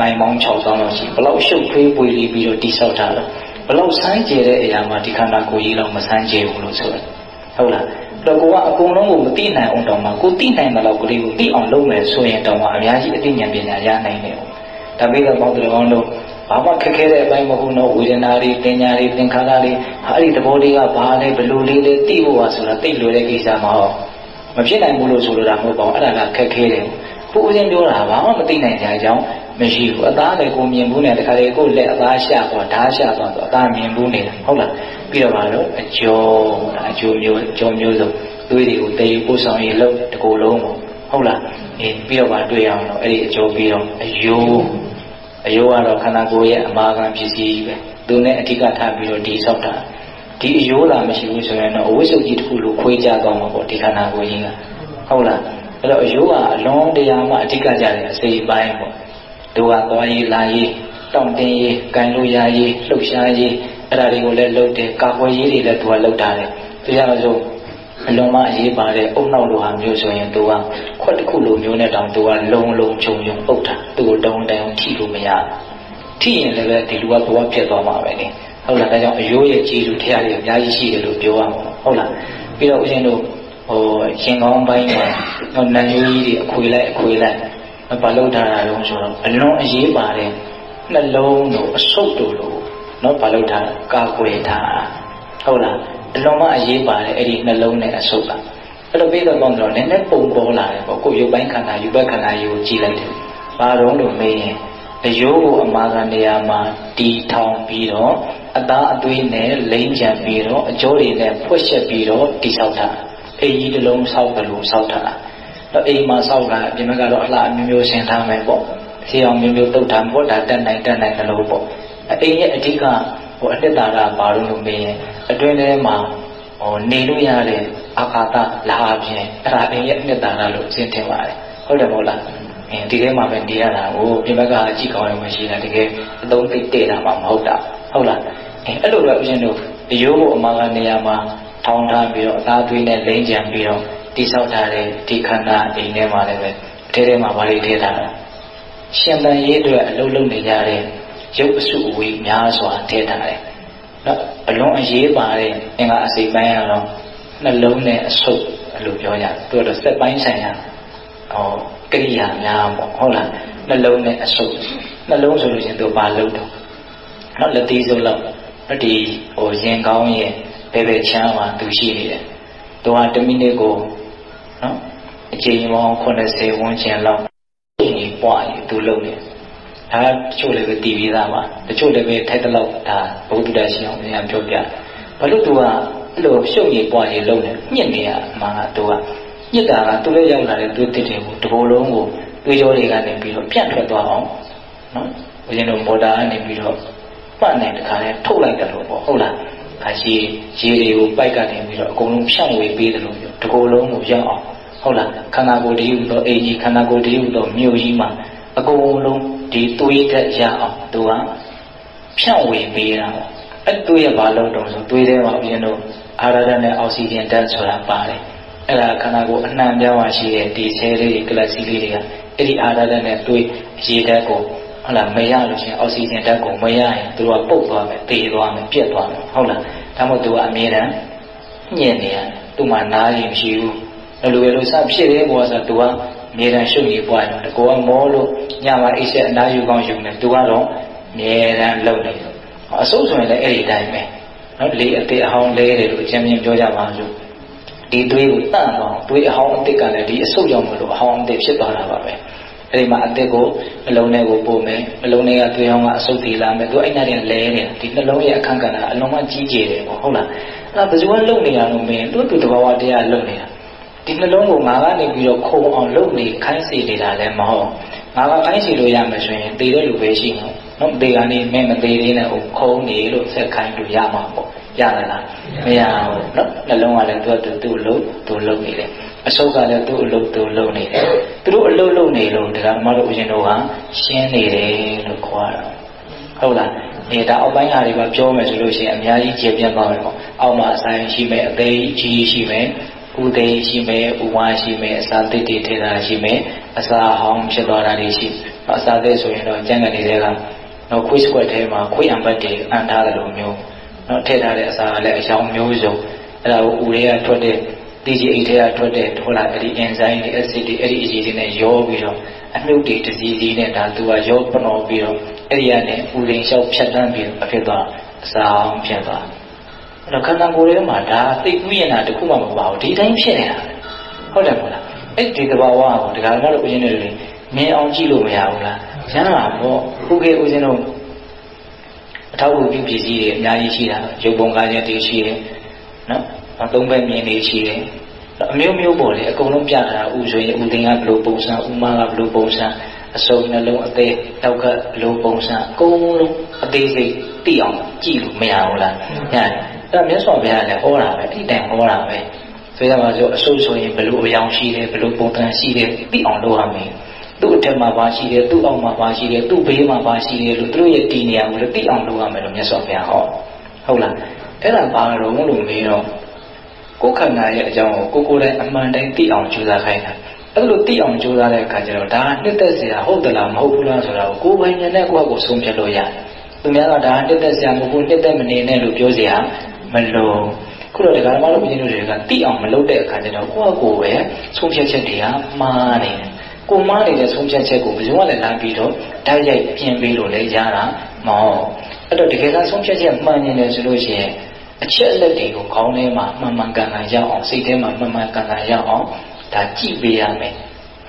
မိုင်မောင်း6000လောက်ရှိဘလောက်ရှုပ်ထွေးပွေလီပြီးတော့တိဆောက်ထားလို့ဘလောက်စမ်းကြဲတဲ့အရာမှာဒီခန္ဓာကိုယ်ကြီးတော့မစမ်းကြဲဘူးလို့ဆိုတယ် ဟုတ်လားတော့ကိုကအကုန်လုံးကိုမသိနိုင်အောင်တောင်မှကိုသိနိုင်တဲ့လောက်ကလေးကိုသိအောင်လုပ်မယ်ဆိုရင်တောင်မှအများကြီးအသိဉာဏ်ပညာရနိုင်တယ်။ဒါပေမဲ့ပေါင်းတော်ကောင်းတို့ဘာမှခက်ခဲတဲ့အပိုင်းမဟုတ်တော့ဝေဒနာတွေတင်ညာတွေသင်္ခါရတွေဟာအဲ့ဒီသဘောလေးကဘာလဲဘယ်လိုလေးလဲသိဖို့ပါဆိုတာသိလွယ်တဲ့ကိစ္စမဟုတ်မဖြစ်နိုင်ဘူးလို့ဆိုလိုတာမဟုတ်ပါဘူးအဲ့ဒါကခက်ခဲတယ်ကိုဦးချင်းပြောတာဘာမှမသိနိုင်ကြကြောင်း မရှိဘူးအသားလည်းကိုမြင်ဘူးနဲ့တခါလေကိုလက်အသားရှာသွားဓာတ်ရှာသွားဆိုအသားမြင်ဘူးနေတာဟုတ်လားပြီးတော့ပါတော့အကျော်အကျိုးမျိုးအကျော်မျိုးစုံသွေးတွေကိုတည်ပို့ဆောင်ရေးလုပ်တကူလုံးပေါ့ဟုတ်လားအေးပြီးတော့ပါတွေ့အောင်တော့အဲ့ဒီအကျော်ပြီးတော့အယိုးအယိုးကတော့ခန္ဓာကိုယ်ရဲ့အမာခံပစ္စည်းပဲသူနဲ့အဓိကထားပြီးတော့ဒီဆောက်တာဒီအယိုးလာမရှိဘူးဆိုရင်တော့အဝိစုပ်ကြီးတစ်ခုလိုခွေးကြသွားမှာပေါ့ဒီခန္ဓာကိုယ်ကြီးကဟုတ်လားအဲ့တော့အယိုးကအလုံးတရားမှအဓိကကြတယ်အစိပိုင်းပေါ့ သူကသွားရေးလာရေးတောင့်တင်းရေးကန်လို့ရရေးလှုပ်ရှားရေးအဲ့ဒါတွေကိုလည်းလုပ်တယ်ကာကွယ်ရေးတွေလည်းသူကလုပ်တာတယ်သူရအောင်ဆိုအလုံးမအရေးပါတဲ့အုံနောက်လိုဟာမျိုးဆိုရင်သူကခွက်တစ်ခုလိုမျိုးနဲ့တောင်သူကလုံလုံခြုံခြုံအုပ်တာသူ့ကိုတောင်းတန်ထိလို့မရထိရင်လည်းပဲဒီလူကဘဝပြတ်သွားမှာပဲလေဟုတ်လားဒါကြောင့်အယိုးရဲ့ကြည်လူတရားတွေအများကြီးရှိတယ်လို့ပြောရမှာဟုတ်လားပြီးတော့ဦးဇင်းတို့ဟိုရှင်ကောင်းပိုင်းမှာဟိုနန်းကြီးတွေအခွေလိုက်အခွေလိုက် ဘာလို့ထားတာလဲဆိုတော့အလွန်အရေးပါတဲ့နှလုံးတို့အဆုတ်တို့လို့နော်ဘာလို့ထားကာကွယ်ထားဟုတ်လားအလွန်မှအရေးပါတယ်အဲ့ဒီနှလုံးနဲ့အဆုတ်ကအဲ့တော့ပြီးတော့တော့နည်းနည်းပုံပေါ်လာတယ်ပေါ့ကိုရုပ်ပိုင်းခန္ဓာယူဘက်ခန္ဓာယူကိုကြည့်လိုက်တယ်ဘာတော့လို့မေးရင်အယိုးကိုအမာခံနေရာမှာတီထောင်ပြီးတော့အသားအသွေးနဲ့လိမ့်ကြံပြီးတော့အကျိုးတွေနဲ့ဖွက်ချက်ပြီးတော့တိဆောက်တာအိမ်ကြီးတစ်လုံးဆောက်တယ်လို့ဆောက်တာတော့ အိမ်မှာဆောက်တာအပြင်ဘက်ကတော့အလှအမျိုးမျိုးဆင်ထားမယ်ပေါ့စီအောင်မျိုးမျိုးတုတ်တာပေါ့ဒါတက်နိုင်တက်နိုင်တယ်လို့ပေါ့အိမ်ရဲ့အဓိကဟိုအနှစ်သာရဘာလို့လို့မေးရင်အတွင်းထဲမှာဟိုနေလို့ရတဲ့အာကာသလာဖြင့်အဲ့ဒါအိမ်ရဲ့အနှစ်သာရလို့ရှင်းထင်ပါတယ်ဟုတ်တယ်မဟုတ်လားအင်းဒီထဲမှာပဲနေရတာကိုပြင်ဘက်ကအကြည့်ကောင်းရမရှိတာတကယ်အသုံးသိတဲ့တာမှမဟုတ်တာဟုတ်လားအင်းအဲ့လိုပဲဦးဇင်းတို့အယိုးကိုအမှန်ကနေရာမှာထောင်းထားပြီးတော့အသားသွေးနဲ့လိမ့်ကြံပြီးတော့ တိဆောက်ထားတဲ့ဒီခန္ဓာအိမ်ထဲမှာလည်းပဲအထဲထဲမှာဗာလေးထည့်ထားတာရှင်တန်ရေးအတွက်အလုပ်လုပ်နေကြတဲ့ရုပ်အစုအဝေးများစွာထည့်ထားတယ်နော်အလုံးအရေးပါတဲ့အင်္ဂါအစိပ်ပိုင်းကတော့နှလုံးနဲ့အဆုပ်အဲ့လိုပြောကြသူကတော့စက်ပိုင်းဆိုင်ရာဟောကိရိယာများပေါ့ဟုတ်လားနှလုံးနဲ့အဆုပ်နှလုံးဆိုလို့ရှင်သူဘာလုပ်တော့နော်လက်သီးစုပ်လောက်ဒီဟိုရင်ကောင်းရဲ့ဘယ်ဘယ်ချမ်းမှာသူရှိနေတယ်သူဟာ1မိနစ်ကို နော်အချိန်ပေါင်း80ဝန်းကျင်လောက်ဒီပွားရင်သူလုပ်နေဒါတချို့လည်းပဲတည်ပြီးသားပါတချို့လည်းပဲထိုက်တလောက်ဒါဘုဒ္ဓတရှိအောင်ပြန်ပြောပြဘာလို့သူကအဲ့လိုရှုပ်ကြီးပွားကြီးလုပ်နေညှစ်နေရမှာကသူကညှစ်တာကသူလည်းရောက်လာတယ်သူတည်တယ်ကိုတဘောလုံးကိုတွေးကြောတွေကနေပြီးတော့ပြန့်ထွက်သွားအောင်နော်ဘုရင်တို့မော်တာကနေပြီးတော့ပတ်နေတခါလဲထုတ်လိုက်တယ်လို့ပေါ့ဟုတ်လား ခါရှိရေတွေကိုပိုက်ကနေပြီးတော့အကုန်လုံးဖြန့်ဝေပေးတယ်လို့ပြောတကိုယ်လုံးကိုရောက်အောင်ဟုတ်လားခန္ဓာကိုယ်တည်းဟူသောအိမ်ကြီးခန္ဓာကိုယ်တည်းဟူသောမြို့ကြီးမှာအကုန်လုံးဒီသွေးသက်ရအောင်သူကဖြန့်ဝေပေးတာပေါ့အဲ့သွေးရဘာလို့တုံးဆိုသွေးထဲမှာဘုရင်တို့အာရဒနဲ့အောက်ဆီဂျင်ဓာတ်ဆိုတာပါတယ်အဲ့ဒါခန္ဓာကိုယ်အနှံ့ပြားမှာရှိတဲ့ဒီဆဲလေးတွေကလပ်စီလေးတွေကအဲ့ဒီအာရဒနဲ့သွေးရေဓာတ်ကို ဟုတ်လားမရလို့ရှင်အောက်ဆီဂျင်ဓာတ်ကိုမရရင်သူကပုတ်သွားမယ်သေသွားမယ်ပြက်သွားမယ်ဟုတ်လားဒါမှမဟုတ်သူကအမြဲတမ်းညင်နေရတယ်သူ့မှာနားရင်မရှိဘူးအဲ့လိုပဲလို့စဖြစ်တယ်ဘောဆိုသူကအမြဲတမ်းရှုပ်နေပွားတယ်တကောကမောလို့ညမှာအိတ်ဆက်အနားယူကောင်းယူနေသူကတော့အမြဲတမ်းလှုပ်နေတယ်အဆုပ်ဆိုရင်လည်းအဲ့ဒီတိုင်းပဲနော်လေအသေးအဟောင်းလဲတယ်လို့အချင်းချင်းပြောကြပါစို့ဒီသွေးကိုတန့်သွားသွေးအဟောင်းအသစ်ကလည်းဒီအဆုပ်ကြောင့်မလို့အဟောင်းအသစ်ဖြစ်သွားတာပါပဲ အဲ့ဒီမှာအသစ်ကိုနှလုံးထဲကိုပို့မယ်နှလုံးထဲကသွေးဟောင်းကအဆုပ်တည်လာမယ်သူအဲ့နာတင်လဲနေဒီနှလုံးရဲ့အခန့်ကဏ္ဍအလုံးမကြီးကျယ်တယ်ပေါ့ဟုတ်လားအဲ့ဒါဘယ်သူကလုံနေတာလို့မင်းသူ့သူတဘာဝတရားလုံနေတာဒီနှလုံးကိုငါကနေပြီးတော့ခုံအောင်လုံနေခိုင်းစီနေတာလည်းမဟုတ်ငါကခိုင်းစီလို့ရမယ်ဆိုရင်တည်တဲ့လူပဲရှိမှာနော်တေကနေမင်းမသေးသေးနဲ့ဟိုခုံးနေလို့ဆက်ခိုင်းလို့ရမှာပေါ့ ရလားမရဘူးနော်နှလုံးကလည်းသူ့သူသူ့လို့သူ့လုံနေတယ်အဆုတ်ကလည်းသူ့အလုပ်သူ့လုံနေတယ်သူတို့အလုပ်လုပ်နေလို့ဒါကမတို့ဦးဇင်းတို့ကရှင်းနေတယ်လို့ခေါ်တာဟုတ်လားဒီဒါအောက်ပိုင်းဟာတွေပါပြောမယ်ဆိုလို့ရှိရင်အများကြီးကျေပြတ်သွားမယ်ပေါ့အောက်မှာအဆိုင်ရှိမယ်အသေးကြီးရှိမယ်ဥသိရှိမယ်ဥဝါရှိမယ်အစာတိတိထေတာရှိမယ်အစာဟောင်းဖြစ်သွားတာတွေရှိအစာသေးဆိုရင်တော့ကျန်ကနေတွေကနော်ခွေးစကွက်ထဲမှာခွေးအံပတ်တွေအန်ထားတယ်လို့မျိုး နော်ထည့်ထားတဲ့အစာကလည်းအယောင်မျိုးစုံအဲ့ဒါကိုဦးတွေကထွက်တဲ့တီကြီးအိတ်ထဲကထွက်တဲ့ထိုးလာအဲ့ဒီ enzyme တွေ acid တွေအဲ့ဒီအရေးတွေနဲ့ရောပြီးတော့အမြုပ်တွေတစီစီနဲ့ဒါသူကရောပနော်ပြီးတော့အဲ့ဒီကနေဦးရင်လျှောက်ဖြတ်တန်းပြီးတော့ဖြစ်သွားအစာအောင်ဖြစ်သွားအဲ့တော့ခန္ဓာကိုယ်ထဲမှာဒါသိကူးရင်တာတခုမှမပါဘူးဒီတိုင်းဖြစ်နေတာဟုတ်တယ်မဟုတ်လားအဲ့ဒီတဘာဝကိုဒကာမတို့ဦးရင်းတွေမြင်အောင်ကြည့်လို့မရဘူးလားကျမ်းပါပေါ့ခုခေတ်ဦးဇင်းတို့ အထောက်အကူပြုပစ္စည်းတွေအများကြီးရှိတာရုပ်ပုံကားချက်တွေရှိတယ်နော်သုံးဘက်မြင်တွေရှိတယ်အမျိုးမျိုးပေါ်လေအကုန်လုံးပြတာဥဆိုရင်ဥသိန်းကဘလို့ပုံစံဥမာကဘလို့ပုံစံအစုံနှလုံးအသေးတောက်ကဘလို့ပုံစံအကုန်လုံးအသေးစိတ်သိအောင်ကြည့်လို့မရဘူးလားညာအဲ့ဒါမြတ်စွာဘုရားလည်းဟောတာပဲအဲ့တိုင်ဟောတာပဲဆိုရမှာဆိုအစုံဆိုရင်ဘလို့အယောင်ရှိတယ်ဘလို့ပုံစံရှိတယ်သိအောင်လုပ်ရမယ် သူ့အထက်မှာပါရှိတယ်သူ့အောက်မှာပါရှိတယ်သူ့ဘေးမှာပါရှိတယ်လို့သူတို့ရဲ့တည်နေရာကိုလည်းသိအောင်လုပ်ရမယ်လို့မြတ်စွာဘုရားဟောဟုတ်လားအဲ့ဒါဘာလို့လို့မေးတော့ကိုယ်ခန္ဓာရဲ့အကြောင်းကိုကိုကိုယ်တိုင်အမှန်တိုင်းသိအောင်ကြိုးစားခိုင်းတာအဲ့လိုသိအောင်ကြိုးစားတဲ့အခါကျတော့ဒါနှစ်သက်စရာဟုတ်သလားမဟုတ်ဘူးလားဆိုတာကိုကိုယ်ပိုင်ဉာဏ်နဲ့ကိုယ့်ကိုဆုံးဖြတ်လို့ရတယ်သူများကဒါနှစ်သက်စရာမဟုတ်ဘူးနှစ်သက်မနေနဲ့လို့ပြောစရာမလိုခုတော့ဒကာမတို့ဦးဇင်းတို့တွေကသိအောင်မလုပ်တဲ့အခါကျတော့ကိုယ့်အကိုပဲဆုံးဖြတ်ချက်တွေကမှားနေတယ် ကိုမားနေတဲ့ဆုံးဖြတ်ချက်ကိုဘယ်သူမှလည်းလာပြီးတော့ဓာတ်ရိုက်ပြင်ပေးလို့လည်းရတာမဟုတ်အဲ့တော့တကယ်ကဆုံးဖြတ်ချက်မှန်နေတယ်ဆိုလို့ရှိရင်အချက်အလက်တွေကိုခေါင်းထဲမှာမှန်မှန်ကန်ကန်ရောက်အောင်စိတ်ထဲမှာမှန်မှန်ကန်ကန်ရောက်အောင်ဒါကြည့်ပေးရမယ်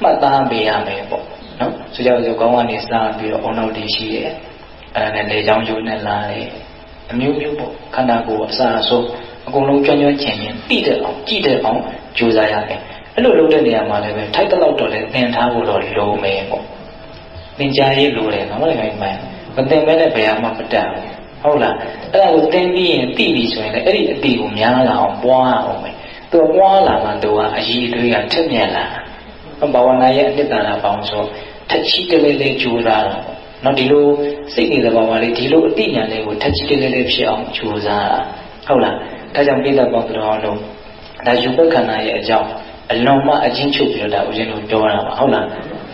မှတ်သားပေးရမယ်ပေါ့နော်ဆိုကြဆိုခေါင်းကနေစပြီးတော့အုံနောက်တည်ရှိတယ်အဲ့ဒါနဲ့လေချောင်းကျိုးနဲ့လာတယ်အမျိုးမျိုးပေါ့ခန္ဓာကိုယ်အစအဆုံးအကုန်လုံးကြွညွှန်ချင်ရင်တိတဲ့အောင်ကြည့်တဲ့အောင်ကြိုးစားရမယ် အဲ့လိုလုပ်တဲ့နေရာမှာလည်းပဲထိုက်တဲ့လောက်တော့လည်းသင်ထားဖို့တော့လိုမယ်ပေါ့သင်ကြားရေးလိုတယ်နော်လည်းခိုင်းမှန်မသင်မဲနဲ့ဘယ်မှမတတ်ဘူးဟုတ်လားအဲ့ဒါကိုသင်ပြီးရင်သိပြီဆိုရင်လည်းအဲ့ဒီအတိကိုများလာအောင်ပွားအောင်ပဲသူပွားလာမှသူကအည်အသွေးကထက်မြက်လာဘာဝနာရဲ့အနှစ်သာရပေါင်းဆိုထက်ချီတလေးလေးကြိုးစားတာပေါ့နော်ဒီလိုစိတ်နေတဲ့ဘာဝလေးဒီလိုအတိညာလေးကိုထက်ချီတလေးလေးဖြစ်အောင်ကြိုးစားတာဟုတ်လားဒါကြောင့်ပြိဿပေါင်းတော်လုံးဒါယူပခန္ဓာရဲ့အကြောင်း အလုံးမအချင်းချုပ်ပြီးတော့ဒါဦးဇင်းတို့ပြောတာပါဟုတ်လား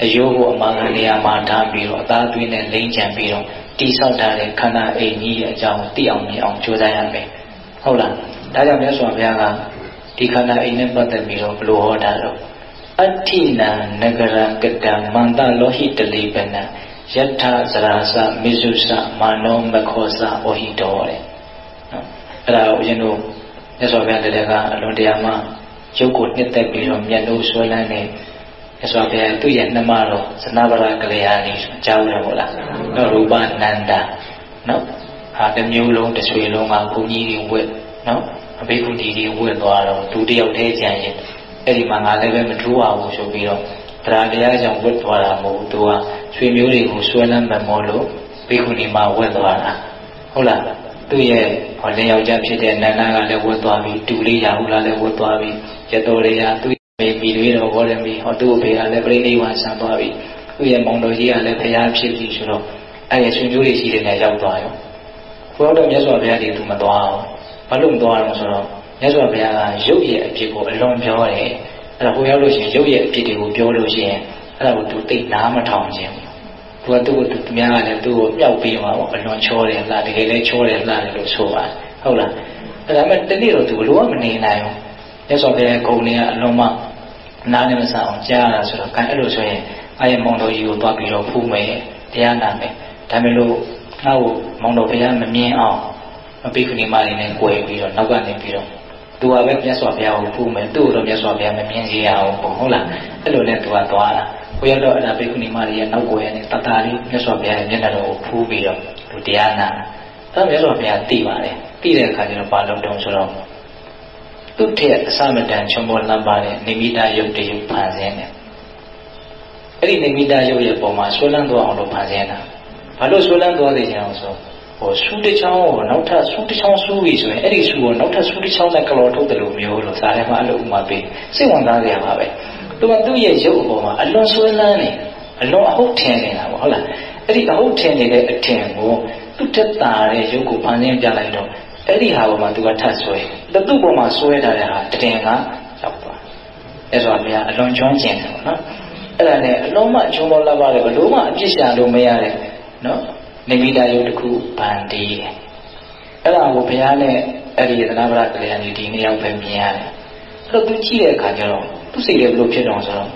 အယိုးကိုအမှားကနေရာမှာထားပြီးတော့အသားသွေးနဲ့လိမ့်ချန်ပြီးတော့တိဆောက်ထားတဲ့ခန္ဓာအိမ်ကြီးရဲ့အကြောင်းသိအောင်မြင်အောင်ကြိုးစားရမယ်ဟုတ်လားဒါကြောင့်မြတ်စွာဘုရားကဒီခန္ဓာအိမ်နဲ့ပတ်သက်ပြီးတော့ဘလို့ဟောတာတော့အဋ္ဌိနံနဂရကတံမန္တလောဟိတလိပနံယထဇရာစမိစုစမာနောမခောစဩဟိတောတဲ့နော်အဲ့ဒါကိုဦးဇင်းတို့မြတ်စွာဘုရားတည်းကအလွန်တရာမှ ရုပ်ကိုနှစ်သက်ပြီးတော့မျက်နှာဆွဲလန်းနေရသော်ဗျာသူ့ရဲ့နှမတော်သနဗရကလျာဏီဆိုကြောင်းရမို့လားနော်ရူပနန္ဒနော်ဟာတစ်မျိုးလုံးတစ်ဆွေလုံးကဘုန်းကြီးတွေဝက်နော်အဘိဓုတီတွေဝက်သွားတော့သူတယောက်တည်းကြံရင်အဲ့ဒီမှာငါလည်းပဲမထူးပါဘူးဆိုပြီးတော့တရားတရားကြောင့်ဝက်သွားတာမဟုတ်ဘူးသူကဆွေမျိုးတွေကိုဆွဲလန်းမမောလို့ဘိက္ခုနီမှာဝက်သွားတာဟုတ်လားသူ့ရဲ့ဟောလင်းယောက်ျားဖြစ်တဲ့နန္ဒကလည်းဝတ်သွားပြီတူလေးရာဟုလာလည်းဝတ်သွားပြီ ရတော်လေးရာသူ့မေပြီတွေတော့ဟောတယ်ပြီဟောသူ့အဖေကလည်းပြိဋိဝါဆံသွားပြီသူ့ရဲ့မောင်တော်ကြီးကလည်းဖျားဖြစ်ပြီဆိုတော့အဲ့ဒီဆွေမျိုးတွေရှိတဲ့နေရာရောက်သွားရောဘုရားတော်မြတ်စွာဘုရားဒီသူမသွားအောင်ဘာလို့မသွားအောင်ဆိုတော့မြတ်စွာဘုရားကရုပ်ရဲ့အဖြစ်ကိုအလွန်ပြောတယ်အဲ့ဒါဟိုရောက်လို့ရှိရင်ရုပ်ရဲ့အဖြစ်တွေကိုပြောလို့ရှိရင်အဲ့ဒါကိုသူသိနားမထောင်ခြင်းသူကသူ့ကိုသူများကလည်းသူ့ကိုမြောက်ပေးမှာပေါ့အလွန်ချောတယ်လားတကယ်လည်းချောတယ်လားလို့ဆိုပါဟုတ်လားအဲ့ဒါမဲ့တနေ့တော့သူဘလို့မနေနိုင်ဘူး မြတ်စွာဘုရားဂုဏ်တွေကအလွန်မှနားနဲ့မဆအောင်ကြားရတာဆိုတော့ခံအဲ့လိုဆိုရင်အာရမောင်တော်ကြီးကိုသွားပြီးတော့ဖူးမယ်တရားနာမယ်ဒါမဲ့လို့ငါ့ကိုမောင်တော်ဘုရားမမြင်အောင်မပိခုနေမလေးနဲ့ကြွယ်ပြီးတော့နောက်ကနေပြီးတော့သူကပဲမြတ်စွာဘုရားကိုဖူးမယ်သူ့ကိုတော့မြတ်စွာဘုရားမမြင်စေရအောင်ပေါ့ဟုတ်လားအဲ့လိုနဲ့သူကသွားတာကိုရတော့အဲ့ဒါပိခုနီမတွေရဲ့နောက်ကိုရနဲ့တတလေးမြတ်စွာဘုရားရဲ့မျက်နှာတော်ကိုဖူးပြီးတော့သူတရားနာအဲ့မြတ်စွာဘုရားသိပါတယ်သိတဲ့အခါကျတော့ဘာလုပ်တုံးဆိုတော့ သူ့ထက်အစမတန်ချွန်ပေါ်လမ်းပါတဲ့နိမိတာယုတ်တရုပ်ဖန်ဆင်းတယ်အဲ့ဒီနိမိတာယုတ်ရဲ့ပုံမှာဆွလန်းသွားအောင်လို့ဖန်ဆင်းတာဘာလို့ဆွလန်းသွားသေးကြအောင်ဆိုဟိုဆူတစ်ချောင်းကိုနောက်ထပ်ဆူတစ်ချောင်းဆူပြီဆိုရင်အဲ့ဒီဆူကိုနောက်ထပ်ဆူတစ်ချောင်းနဲ့ကလော်ထုတ်တယ်လို့မျိုးလို့စာထဲမှာအဲ့လိုဥမာပေးစိတ်ဝင်စားကြရပါပဲသူကသူ့ရဲ့ရုပ်အပေါ်မှာအလွန်ဆွဲလန်းနေအလွန်အဟုတ်ထင်နေတာပေါ့ဟုတ်လားအဲ့ဒီအဟုတ်ထင်နေတဲ့အထင်ကိုသူ့တက်တာတဲ့ရုပ်ကိုဖန်ဆင်းပြလိုက်တော့ အဲ့ဒီဟာပေါ်မှာသူကထပ်ဆွဲတသူ့ပေါ်မှာဆွဲထားတဲ့ဟာတည်ငါရောက်သွားအဲ့ဆိုမြတ်အလွန်ကျွမ်းကျင်တယ်ပေါ့နော်အဲ့ဒါနဲ့အလုံးမချုံပေါ်လာပါတယ်ဘလို့မှအပြစ်ရှာလို့မရတဲ့နော်နိမိတာယုတ်တစ်ခုဗန်တီးတယ်အဲ့ဒါကိုဘုရားနဲ့အဲ့ဒီသနာပရကလျာဏီဒီနှစ်ယောက်ပဲမြင်ရတယ်အဲ့တော့သူကြည့်တဲ့အခါကျတော့သူ့စိတ်ထဲဘလို့ဖြစ်တော့ဆိုတော့ဩ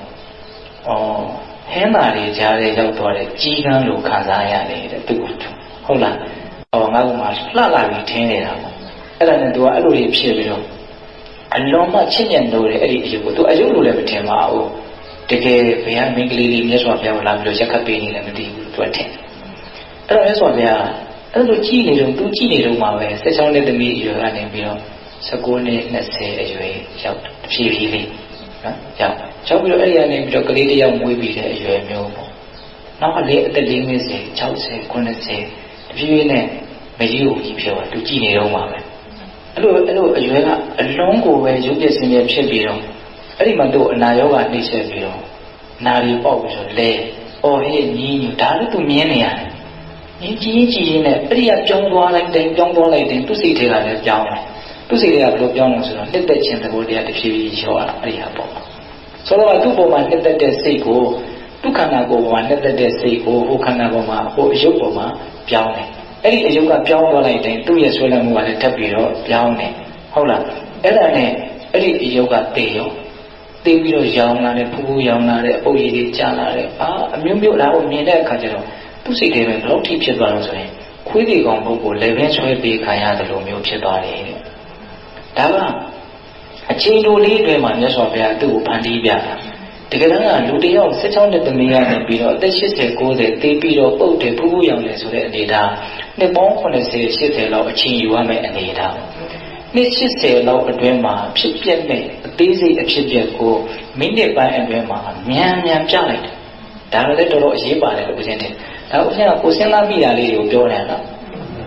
ဟင်းသာတွေကြားထဲရောက်သွားတဲ့ကြီးကန်းလိုခံစားရတယ်တဲ့သူ့ကိုဟုတ်လား ဟောငါကမှလှလာပြီးထင်းနေတာပေါ့အဲ့ဒါနဲ့သူကအဲ့လိုတွေဖြစ်ပြီးတော့အလုံးမချစ်မြတ်လို့တဲ့အဲ့ဒီအယုကိုသူအယုလို့လည်းမထင်ပါဘူးတကယ်ဘုရားမင်းကလေးလေးမြတ်စွာဘုရားကိုလာပြီးတော့ရက်ခတ်ပေးနေတယ်မသိဘူးသူကထင်အဲ့တော့မြတ်စွာဘုရားအဲ့လိုကြည်နေတော့သူကြည်နေတော့မှပဲ16နှစ်သမီးအရွယ်ကနေပြီးတော့19နှစ်20အရွယ်ရောက်တဖြည်းဖြည်းလေးနော်ရောက်ရောက်ပြီးတော့အဲ့ဒီကနေပြီးတော့ကလေးတယောက်မွေးပြီးတဲ့အရွယ်မျိုးပေါ့နောက်ကလေးအသက်40 60 90တ ဖြည်းဖြည်းနဲ့မကြီးကိုကြီးဖြစ်သွားသူကြည်နေတော့မှပဲအဲ့လိုအဲ့လိုအရွယ်ကအလုံးကိုပဲရုပ်ပြစင်ပြဖြစ်ပြီးတော့အဲ့ဒီမှာသူ့အနာရောဂါနှိမ့်ဆက်ပြီးတော့နာရီပေါက်ပြီးဆိုလဲအော်ဟေ့ညီးညီဒါလည်းသူမြင်နေရတယ်ညီးကြီးကြီးကြီးနဲ့အဲ့ဒီကပြောင်းသွားလိုက်တယ်ပြောင်းသွားလိုက်တယ်သူ့စိတ်ထဲကလည်းပြောင်းတယ်သူ့စိတ်ထဲကဘယ်လိုပြောင်းလဲဆိုတော့နှစ်သက်ခြင်းသဘောတရားတစ်ဖြည်းဖြည်းလျော့လာအဲ့ဒီဟာပေါ့ဆိုတော့သူ့ပုံမှာနှစ်သက်တဲ့စိတ်ကို ဒုက္ခနာကိုယ်ပေါ်မှာနှစ်သက်တဲ့စိတ်ကိုဟိုခန္ဓာပေါ်မှာဟိုအယုတ်ပေါ်မှာပြောင်းတယ်အဲ့ဒီအယုတ်ကပြောင်းသွားလိုက်တယ်သူ့ရဲ့ဆွဲလန်းမှုကလည်းထပ်ပြီးတော့ပြောင်းတယ်ဟုတ်လားအဲ့ဒါနဲ့အဲ့ဒီအယုတ်ကတည်ရောတည်ပြီးတော့ရောင်လာတယ်ဖူးဖူးရောင်လာတယ်အပုပ်ရည်တွေကျလာတယ်အာအမျိုးမျိုးဒါကိုမြင်တဲ့အခါကျတော့သူ့စိတ်ထဲမှာဘယ်လောက်ထိဖြစ်သွားလို့ဆိုရင်ခွေးဒီကောင်ပုဂ္ဂိုလ်လည်းပဲဆွဲပေးခံရတယ်လို့မျိုးဖြစ်သွားတယ်တဲ့ဒါကအချိန်တိုလေးအတွင်းမှာမြတ်စွာဘုရားသူ့ကိုဖန်တီးပြတာ တကယ်တမ်းကလူတယောက်16နှစ်သမီးကနေပြီးတော့အသက်80 90တေးပြီးတော့ပုတ်တယ်ဖူးဖူးရောင်တယ်ဆိုတဲ့အနေထားနှစ်ပေါင်း80 80လောက်အချိန်ယူရမယ့်အနေထားနှစ်80လောက်အတွင်းမှာဖြစ်ပျက်မဲ့အသေးစိတ်အဖြစ်ပျက်ကိုမိနစ်ပိုင်းအတွင်းမှာမြန်မြန်ပြလိုက်တယ်ဒါလည်းတော်တော်အရေးပါတယ်လို့ပြောခြင်းတယ်ဒါဥပ္ပယကိုစဉ်းစားမိတာလေးကိုပြောတယ်နော်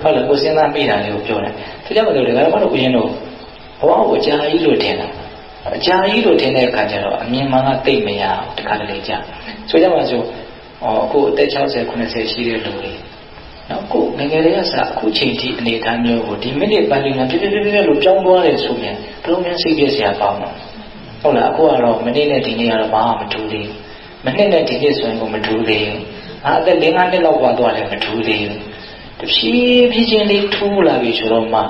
ဟုတ်လားကိုစဉ်းစားမိတာလေးကိုပြောတယ်ဒါကြောင့်မလို့ဒကာမတို့ဦးရင်တို့ဘဝကိုအကြာကြီးလို့ထင်တာ အကြာကြီးလို့ထင်တဲ့အခါကျတော့အမြင်မှန်ကသိမရအောင်တခါတလေကြာဆိုကြပါစို့ဟောအခုအသက်60 90ရှိတဲ့လူတွေနော်ကိုငငယ်လေးကစအခုချိန်ထိအနေအထားမျိုးကိုဒီမိနစ်ပိုင်းလေးမှာပြပြပြပြလို့ကြောင်းသွားတယ်ဆိုရင်ဘယ်လိုများစိတ်ပြည့်စရာပေါင်းတော့ဟုတ်လားအခုကတော့မိနစ်နဲ့ဒီနေ့ကတော့ဘာမှမထူးသေးဘူးမိနစ်နဲ့ဒီနေ့ဆိုရင်ကိုမထူးသေးဘူးအာအသက်၄-၅နှစ်လောက်ပါသွားတယ်မထူးသေးဘူးတဖြည်းဖြည်းချင်းလေးထူးလာပြီဆိုတော့မှဩ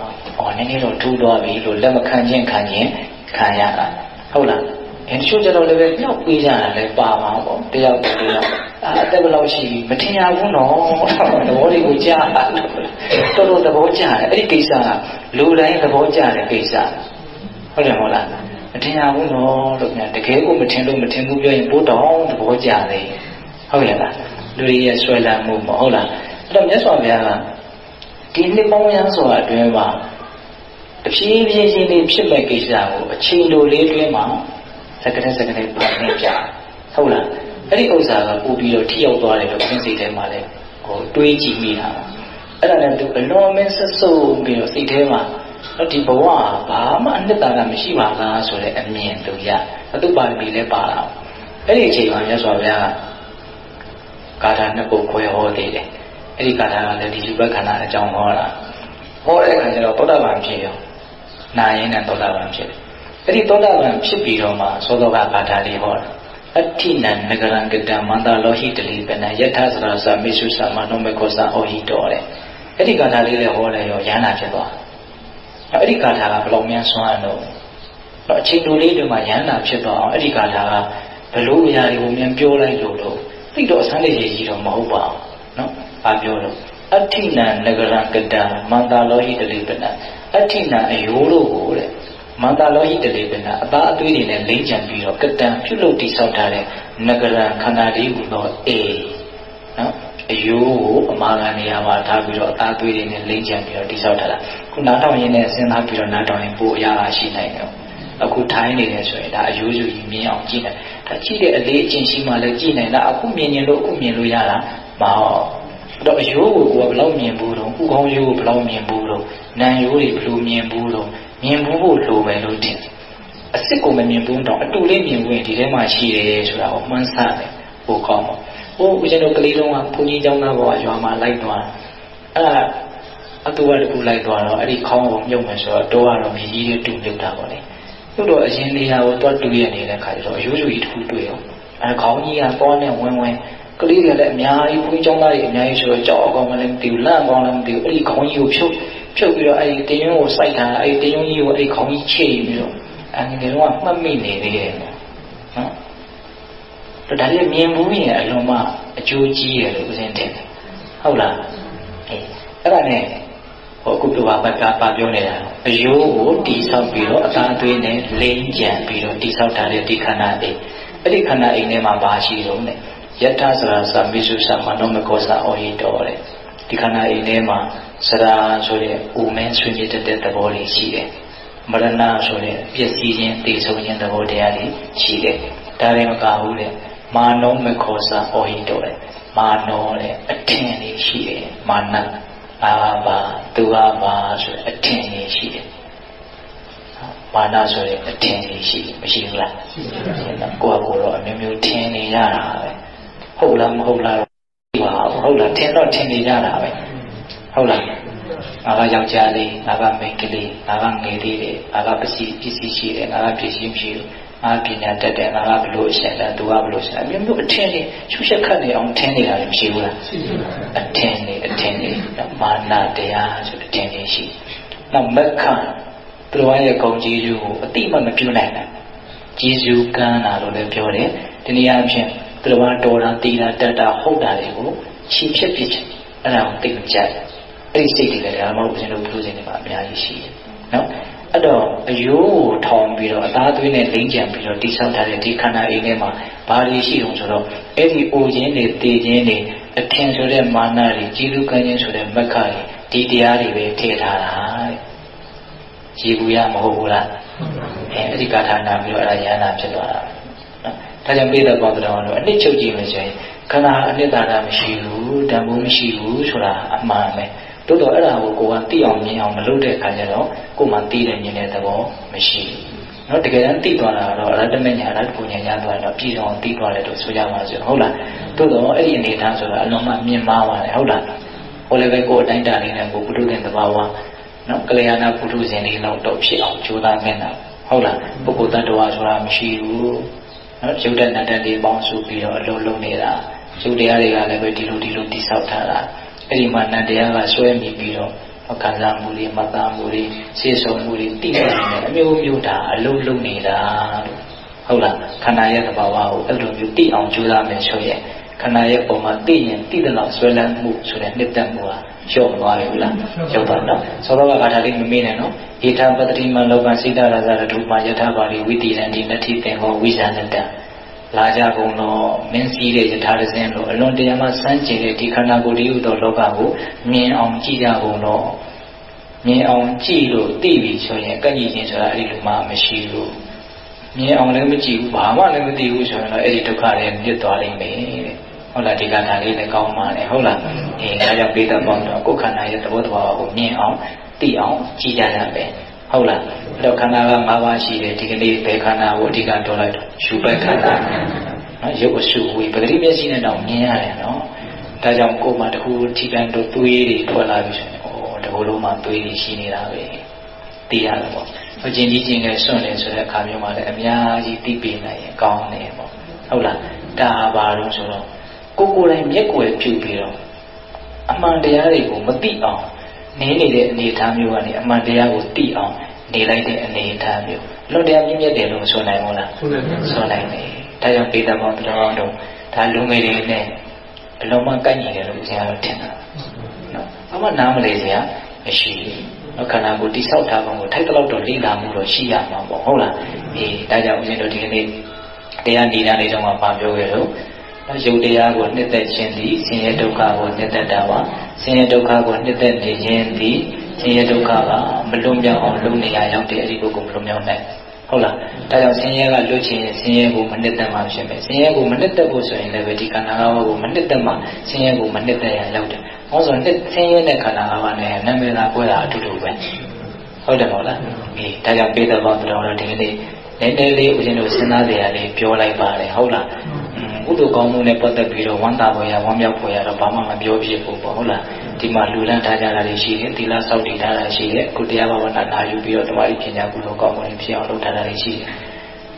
နည်းနည်းတော့ထူးသွားပြီလို့လက်မခံခြင်းခံခြင်း ခံရတာဟုတ်လားအဲတချို့ကျတော့လည်းပဲညှောက်ပေးကြတာလည်းပါမှာပေါ့တယောက်တယောက်အာအသက်ဘယ်လောက်ရှိမထင်ရဘူးနော်သဘောတွေကိုကြားတော်တော်သဘောကျတယ်အဲ့ဒီကိစ္စကလူတိုင်းသဘောကျတဲ့ကိစ္စဟုတ်တယ်မဟုတ်လားမထင်ရဘူးနော်လို့ညာတကယ်ကိုမထင်လို့မထင်ဘူးပြောရင်ပိုးတောင်သဘောကျတယ်ဟုတ်ရဲ့လားလူတွေရဲ့ဆွဲလန်းမှုမဟုတ်လားအဲ့တော့မြတ်စွာဘုရားကဒီနှစ်ပေါင်းများစွာအတွင်းမှာ တဖြည်းဖြည်းချင်းလေးဖြစ်မဲ့ကိစ္စကိုအချိန်လိုလေးတွင်းမှာစကတဲ့စကတဲ့ပြန်နေကြဟုတ်လားအဲ့ဒီဥစ္စာကပို့ပြီးတော့ထိရောက်သွားတယ်လို့အင်းစိတ်ထဲမှာလည်းဟိုတွေးကြည့်မိတာအဲ့ဒါနဲ့သူအလွန်မင်းဆက်ဆုပ်ပြီးတော့စိတ်ထဲမှာဒီဘဝဘာမှအနှစ်သာရမရှိပါလားဆိုတဲ့အမြင်သူရအတုပါမီလည်းပါလာအဲ့ဒီအချိန်မှာမြတ်စွာဘုရားကဂါထာနှစ်ပုဒ်ခွဲဟောသေးတယ်အဲ့ဒီဂါထာကလည်းဒီလူဘက်ခန္ဓာအကြောင်းဟောတာဟောတဲ့အခါကျတော့သောတာပန်ဖြစ်ရော နာရင်နဲ့သောတာပန်ဖြစ်တယ်အဲ့ဒီသောတာပန်ဖြစ်ပြီးတော့မှသောတော်ကဂါထာလေးဟောတာအဋ္ဌိနံနဂရံကတံမန္တလောဟိတလိပနယထာစရသမေစုသမနောမေခောသဩဟိတောတဲ့အဲ့ဒီဂါထာလေးလည်းဟောတယ်ရောရဟနာဖြစ်သွားအဲ့ဒီဂါထာကဘယ်လိုများဆွမ်းတော့တော့အချိန်တိုလေးတွေမှာရဟနာဖြစ်သွားအောင်အဲ့ဒီဂါထာကဘယ်လိုအရာတွေကိုမြန်ပြောလိုက်လို့တော့သိတော့အဆန်းလေးကြီးတော့မဟုတ်ပါဘူးနော်။ဘာပြောတော့အဋ္ဌိနံနဂရံကတံမန္တလောဟိတလိပန အဋ္ဌိနံအယိုးတို့ကိုတဲ့မန္တလောဟိတလိပနအသားအသွေးတွေနဲ့လိမ့်ချံပြီးတော့ကတံပြုလုပ်တိဆောက်ထားတဲ့နဂရံခန္ဓာလေးကိုတော့အေနော်အယိုးကိုအမာခံနေရာမှာထားပြီးတော့အသားသွေးတွေနဲ့လိမ့်ချံပြီးတော့တိဆောက်ထားတာခုနားထောင်ရင်းနဲ့စဉ်းစားပြီးတော့နားထောင်ရင်ပိုအရာရှိနိုင်တယ်အခုထိုင်းနေတယ်ဆိုရင်ဒါအယိုးစုကြီးမြင်အောင်ကြည့်တယ်ဒါကြည့်တဲ့အလေးအချင်းရှိမှလည်းကြည့်နိုင်တာအခုမြင်ရင်လို့အခုမြင်လို့ရတာမဟုတ်တော့အယိုးကိုကိုယ်ကဘယ်လောက်မြင်ဘူးတော့ဥကောင်းယိုးကိုဘယ်လောက်မြင်ဘူးတော့ နံယိုးတွေဘယ်လိုမြင်ဘူးတော့မြင်ဘူးဖို့လိုပဲလို့ထင်အစ်စ်ကိုမမြင်ဘူးတော့အတူလေးမြင်ဝင်ဒီထဲမှာရှိတယ်ဆိုတာကိုမှန်းဆတယ်ဟိုကောင်းပါဟိုဦးဇင်းတို့ကလေးတုန်းကဘုန်းကြီးကျောင်းသားဘောကရွာမှာလိုက်သွားအဲ့ဒါအတူကတခုလိုက်သွားတော့အဲ့ဒီခေါင်းကိုမြုပ်မယ်ဆိုတော့တော့ကတော့မြည်ကြီးတွေတူမြုပ်တာပေါ့လေသူတို့အရင်နေရာကိုတွတ်တူရနေတဲ့ခါကျတော့အယိုးယိုးကြီးတစ်ခုတွေ့ရောအဲခေါင်းကြီးကပေါ်နဲ့ဝင်းဝင်းကလေးတွေလည်းအများကြီးဘုန်းကြီးကျောင်းသားတွေအများကြီးဆိုတော့ကြောက်အောင်မလည်းမသိဘူးလန့်အောင်လည်းမသိဘူးအဲ့ဒီခေါင်းကြီးကိုဖြုတ် ဖြုတ်ပြီးတော့အဲ့ဒီတင်းရုံးကိုစိုက်ထားအဲ့ဒီတင်းရုံးကြီးကိုအဲ့ဒီခေါင်းကြီးချိတ်ပြီးတော့အငယ်တော့မှတ်မိနေသေးတယ်နော်ဒါလည်းမြင်ဘူးရင်အလုံးမအကျိုးကြီးတယ်လို့ဦးဇင်းတင်တယ်ဟုတ်လားအေးအဲ့ဒါနဲ့ဟောအခုတို့ဘာပတ်ပါပြောနေတာအယိုးကိုတိဆောက်ပြီးတော့အသားသွေးနဲ့လိမ့်ကြံပြီးတော့တိဆောက်ထားတဲ့ဒီခန္ဓာအိမ်အဲ့ဒီခန္ဓာအိမ်ထဲမှာဘာရှိတော့လဲယထာစရာသမိစုသမနောမကောစာအောဟိတော်တဲ့ ဒီခန္ဓာအိမ်ထဲမှာစရာဆိုတဲ့ဥမင်းဆွေးမြေ့တဲ့သဘောလေးရှိတယ်မရဏဆိုတဲ့ပျက်စီးခြင်းတည်ဆုံးခြင်းသဘောတရားလေးရှိတယ်ဒါရင်မကဘူးတဲ့မာနောမခောစာအောဟိတော်တဲ့မာနောတဲ့အထင်လေးရှိတယ်မာနအာဘာသူအာဘာဆိုတဲ့အထင်လေးရှိတယ်မာနဆိုတဲ့အထင်လေးရှိမရှိဘူးလားရှိပါဘူးကိုယ့်ကိုယ်တော့အမျိုးမျိုးထင်နေရတာပဲဟုတ်လားမဟုတ်လား ပါဟုတ်လားထင်တော့ထင်နေကြတာပဲဟုတ်လားငါကယောက်ျားလေးငါကမိန်းကလေးငါကငယ်သေးတယ်ငါကပစ္စည်းပစ္စည်းရှိတယ်ငါကပစ္စည်းမရှိဘူးငါပညာတတ်တယ်ငါကဘလို့အရှင်လဲသူကဘလို့ရှင်အမျိုးမျိုးအထင်လေးရှုချက်ခတ်နေအောင်ထင်နေတာမရှိဘူးလားရှိပါဘူးအထင်လေးအထင်လေးမာနတရားဆိုအထင်လေးရှိနောက်မက္ခသူတော်ရဲ့ဂုံကြီးစုကိုအတိမမပြုနိုင်ဘူးကျေစုကမ်းတာလို့လည်းပြောတယ်ဒီနေရာအဖြစ် သူတော်ဘာတော်တာတည်တာတက်တာဟုတ်တာတွေကိုချီဖြစ်ဖြစ်အဲ့ဒါကိုသိကြတယ်အဲ့ဒီစိတ်တွေလည်းဒါမှမဟုတ်ကျွန်တော်ပြုစဉ်တွေမှာအများကြီးရှိတယ်နော်အဲ့တော့အယိုးကိုထောင်ပြီးတော့အသားသွေးနဲ့လိမ့်ကြံပြီးတော့တိဆောက်ထားတဲ့ဒီခန္ဓာအိမ်ထဲမှာဘာတွေရှိအောင်ဆိုတော့အဲ့ဒီအိုခြင်းတွေတည်ခြင်းတွေအထင်ဆိုတဲ့မာနတွေကြီးလူကန်းခြင်းဆိုတဲ့မက္ခတွေဒီတရားတွေပဲထည့်ထားတာတဲ့ကြည်ဘူးရမဟုတ်ဘူးလားအဲအဲ့ဒီကာထာနာပြီးတော့အဲ့ဒါယန္နာဖြစ်သွားတာ ဒါကြောင့်ပိဋကပေါင်းတော်ကတော့အနှစ်ချုပ်ကြည့်လို့ဆိုရင်ခန္ဓာအနှစ်သာရမရှိဘူးတန်ဖိုးမရှိဘူးဆိုတာအမှန်ပဲတိုးတော့အဲ့ဒါကိုကိုကသိအောင်မြင်အောင်မလုပ်တဲ့အခါကျတော့ကိုမှသိတယ်မြင်တဲ့သဘောမရှိဘူးနော်တကယ်တမ်းသိသွားတာတော့အရတ္တမညာအရတ္တကိုညာရသွားတော့ပြည်တော်သိသွားတယ်လို့ဆိုကြပါစို့ဟုတ်လားတိုးတော့အဲ့ဒီအနေထားဆိုတာအလုံးမမြင်မာပါတယ်ဟုတ်လားဟိုလည်းပဲကိုယ်အတိုင်းတာလေးနဲ့ကိုပုထုတဲ့သဘာဝနော်ကလျာဏပုထုဇဉ်လေးလောက်တော့ဖြစ်အောင်ကြိုးစားခဲ့တာဟုတ်လားပုဂ္ဂိုလ်တ attva ဆိုတာမရှိဘူး နော်ရုပ်တဏ္ဍတ္တိပေါင်းစုပြီးတော့အလုံးလုံးနေတာရုပ်တရားတွေကလည်းပဲဒီလိုဒီလိုတိဆောက်ထားတာအဲ့ဒီမှာနတ်တရားကဆွဲမိပြီးတော့ခံစားမှုတွေမသားမှုတွေစေဆုံမှုတွေတိကျနေတယ်အမျိုးမျိုးဒါအလုံးလုံးနေတာလို့ဟုတ်လားခန္ဓာရဲ့သဘာဝကိုအဲ့လိုမျိုးတိအောင်ကြိုးစားမယ်ဆိုရင်ခခန္ဓာရဲ့ပုံမှာသိရင်သိတဲ့လောက်ဆွဲလန်းမှုဆိုတဲ့နှစ်သက်မှုဟာ လျှော့သွားပြီလားလျှော့သွားနော်သောတော့ကအာထာလေးမမေ့နဲ့နော်ဧထာပတ္တိမလောကစိတ္တရာဇရထုမှာယထာပါရိဝိတိရန်ဒီနတိသင်္ဟောဝိဇာနတံလာကြကုန်တော့မင်းစည်းတဲ့ယထာရစင်းလို့အလွန်တရာမှစမ်းကျင်တဲ့ဒီခန္ဓာကိုယ်တည်းဟူသောလောကကိုမြင်အောင်ကြည့်ကြကုန်တော့မြင်အောင်ကြည့်လို့သိပြီဆိုရင်ကန့်ကြည့်ခြင်းဆိုတာအဲ့ဒီလိုမှမရှိဘူးမြင်အောင်လည်းမကြည့်ဘူးဘာမှလည်းမသိဘူးဆိုရင်တော့အဲ့ဒီဒုက္ခတွေမြစ်သွားလိမ့်မယ်တဲ့ ဟုတ်လားဒီကထာလေးလည်းကောင်းပါလေဟုတ်လားအေးဒါကြောင့်ပိဋကပေါင်းတော့ကိုယ်ခန္ဓာရဲ့သဘောတရားကိုမြင်အောင်သိအောင်ကြည်ကြရမယ်ဟုတ်လားအဲ့တော့ခန္ဓာက၅ပါးရှိတယ်ဒီကနေ့ဘယ်ခန္ဓာကိုအဓိကပြောလိုက်တော့ယူပက်ခန္ဓာနော်ရုပ်အစုဝေပဂတိမျက်စိနဲ့တော့မြင်ရတယ်နော်ဒါကြောင့်ကိုယ်မှာတခုထိကန်တို့သွေးတွေထွက်လာပြီဆိုရင်ဩတကူလုံးမှာသွေးတွေရှိနေတာပဲသိရတယ်ပေါ့အကျဉ်းကြီးချင်းနဲ့စွန့်တယ်ဆိုတဲ့အခါမျိုးမှာလည်းအများကြီးသိပေနိုင်ရင်ကောင်းတယ်ပေါ့ဟုတ်လားဒါပါလို့ဆိုတော့ ကိုကိုယ်တိုင်မျက်ကွယ်ပြုပြီးတော့အမှန်တရားတွေကိုမသိအောင်နေနေတဲ့အနေအထားမျိုးကနေအမှန်တရားကိုသိအောင်နေလိုက်တဲ့အနေအထားမျိုးလွတ်တရားမြင့်မြတ်တယ်လို့ဆိုနိုင်မို့လားဆိုနိုင်ပါဆိုနိုင်တယ်ဒါကြောင့်ပေတမောတော်တော်ဒါလူငယ်တွေနဲ့အလုံးမကိုက်ညီတယ်လို့ဆရာတို့ထင်တာနော်ဘာမှနားမလဲဆရာမရှိဘူးနော်ခန္ဓာကိုယ်တိဆောက်ထားပုံကိုထိုက်တော့တော့လေ့လာမှုတော့ရှိရမှာပေါ့ဟုတ်လားအေးဒါကြောင့်ဦးဇင်းတို့ဒီကနေ့တရားနေတာလေးတော့မှပါပြောခဲ့တော့ ရုပ်တရားကိုနှစ်သက်ခြင်းသည်ဆင်းရဲဒုက္ခကိုနှစ်သက်တာပါဆင်းရဲဒုက္ခကိုနှစ်သက်နေခြင်းသည်ဆင်းရဲဒုက္ခကမလွတ်မြောက်အောင်လုပ်နေရရောက်တဲ့အဲဒီပုဂ္ဂိုလ်မလွတ်မြောက်နိုင်ဟုတ်လားဒါကြောင့်ဆင်းရဲကလွတ်ခြင်းဆင်းရဲကိုမနှစ်သက်မှဖြစ်မယ်ဆင်းရဲကိုမနှစ်သက်ဖို့ဆိုရင်လည်းဒီခန္ဓာငါးပါးကိုမနှစ်သက်မှဆင်းရဲကိုမနှစ်သက်ရရောက်တယ်ဟောဆိုနှစ်ဆင်းရဲတဲ့ခန္ဓာငါးပါးနဲ့နာမည်သာကွဲတာအတူတူပဲဟုတ်တယ်မဟုတ်လားအေးဒါကြောင့်ပေးတဲ့ဘောတော်တော်ဒီကနေ့နည်းနည်းလေးဦးဇင်းတို့စဉ်းစားကြရလေးပြောလိုက်ပါတယ်ဟုတ်လား ကုသိုလ်ကောင်းမှုနဲ့ပတ်သက်ပြီးတော့ဝမ်းသာဖွယ်ရဝမ်းမြောက်ဖွယ်ရတော့ဘာမှမပြောဖြစ်ဘူးပေါ့ဟုတ်လားဒီမှာလူလန်းထားကြတာတွေရှိတယ်သီလစောင့်တည်ထားတာရှိတယ်အခုတရားဘာဝနာနာယူပြီးတော့တမာတိပညာကုသိုလ်ကောင်းမှုတွေဖြစ်အောင်လုပ်ထားတာတွေရှိတယ်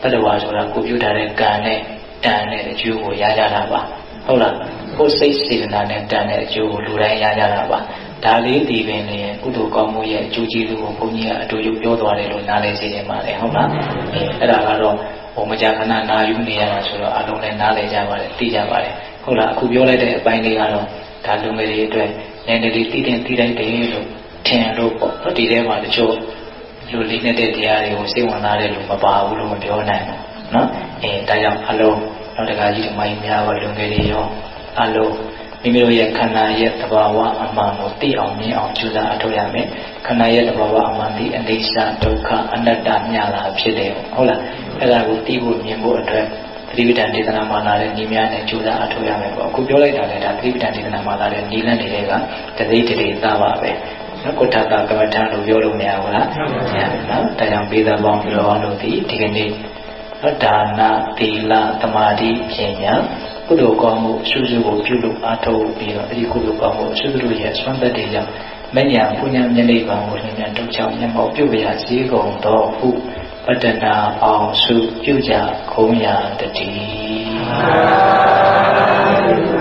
တတဝါဆိုတာကိုပြုထားတဲ့ကံနဲ့တန်တဲ့အကျိုးကိုရကြတာပါဟုတ်လားကိုယ်စိတ်စေတနာနဲ့တန်တဲ့အကျိုးကိုလူတိုင်းရကြတာပါဒါလေးဒီပင်လေကုသိုလ်ကောင်းမှုရဲ့အကျိုးကျေးဇူးကိုဘုန်းကြီးကအတူတူပြောသွားတယ်လို့နားလည်စေချင်ပါတယ်ဟုတ်လားအဲအဲ့ဒါကတော့ ဟိုမကြာခဏနာယူနေရတာဆိုတော့အလုံးလည်းနားလည်ကြပါတယ်သိကြပါတယ်ဟုတ်လားအခုပြောလိုက်တဲ့အပိုင်းလေးကတော့ဒါလူငယ်တွေအတွက်နည်းနည်းလေးသိတဲ့သိလိုက်တယ်လို့ထင်လို့ပေါ့ဒီထဲမှာတချို့လူလေးနေတဲ့တရားတွေကိုစိတ်ဝင်စားတဲ့လူမပါဘူးလို့မပြောနိုင်ဘူးနော်အဲဒါကြောင့်အလုံးတော့တခါကြီးဒီမိုင်းများပါလူငယ်တွေရောအလုံးမိမိတို့ရဲ့ခန္ဓာရဲ့တဘာဝအမှန်ကိုသိအောင်မြင်အောင်ကြိုးစားအထောက်ရမယ်ခန္ဓာရဲ့တဘာဝအမှန်ဒီအနိစ္စဒုက္ခအနတ္တမြလာဖြစ်တယ်ဟုတ်လား အဲ့ဒါကိုသိဖို့မြင်ဖို့အတွက်သတိပဋ္ဌာန်ဒေသနာမှာလာတဲ့ညီများနဲ့ကြိုးစားအထောက်ရမယ်ပေါ့အခုပြောလိုက်တာလည်းဒါသတိပဋ္ဌာန်ဒေသနာမှာလာတဲ့ညီလန်းတွေကတသိတတိသားပါပဲနော်ကုဋ္ဌကကမ္မထံလို့ပြောလို့မရဘူးလားမရဘူးနော်ဒါကြောင့်ပေးသပေါင်းပြောအောင်လို့ဒီဒီကနေ့ဒါနသီလသမာဓိပညာကုသိုလ်ကောင်းမှုအရှုစုကိုပြုလုပ်အားထုတ်ပြီးတော့အဲဒီကုသိုလ်ကောင်းမှုအရှုစုတို့ရဲ့ဆွမ်းသက်တွေကြောင့်မညာပုညမျက်နှိပ်ပါကိုလင်းမြန်တုတ်ချောင်းမျက်မှောက်ပြုပြရစေကုန်တော်ဟု ပတ္တနာအောင်စုပြုကြခုံးရတည်း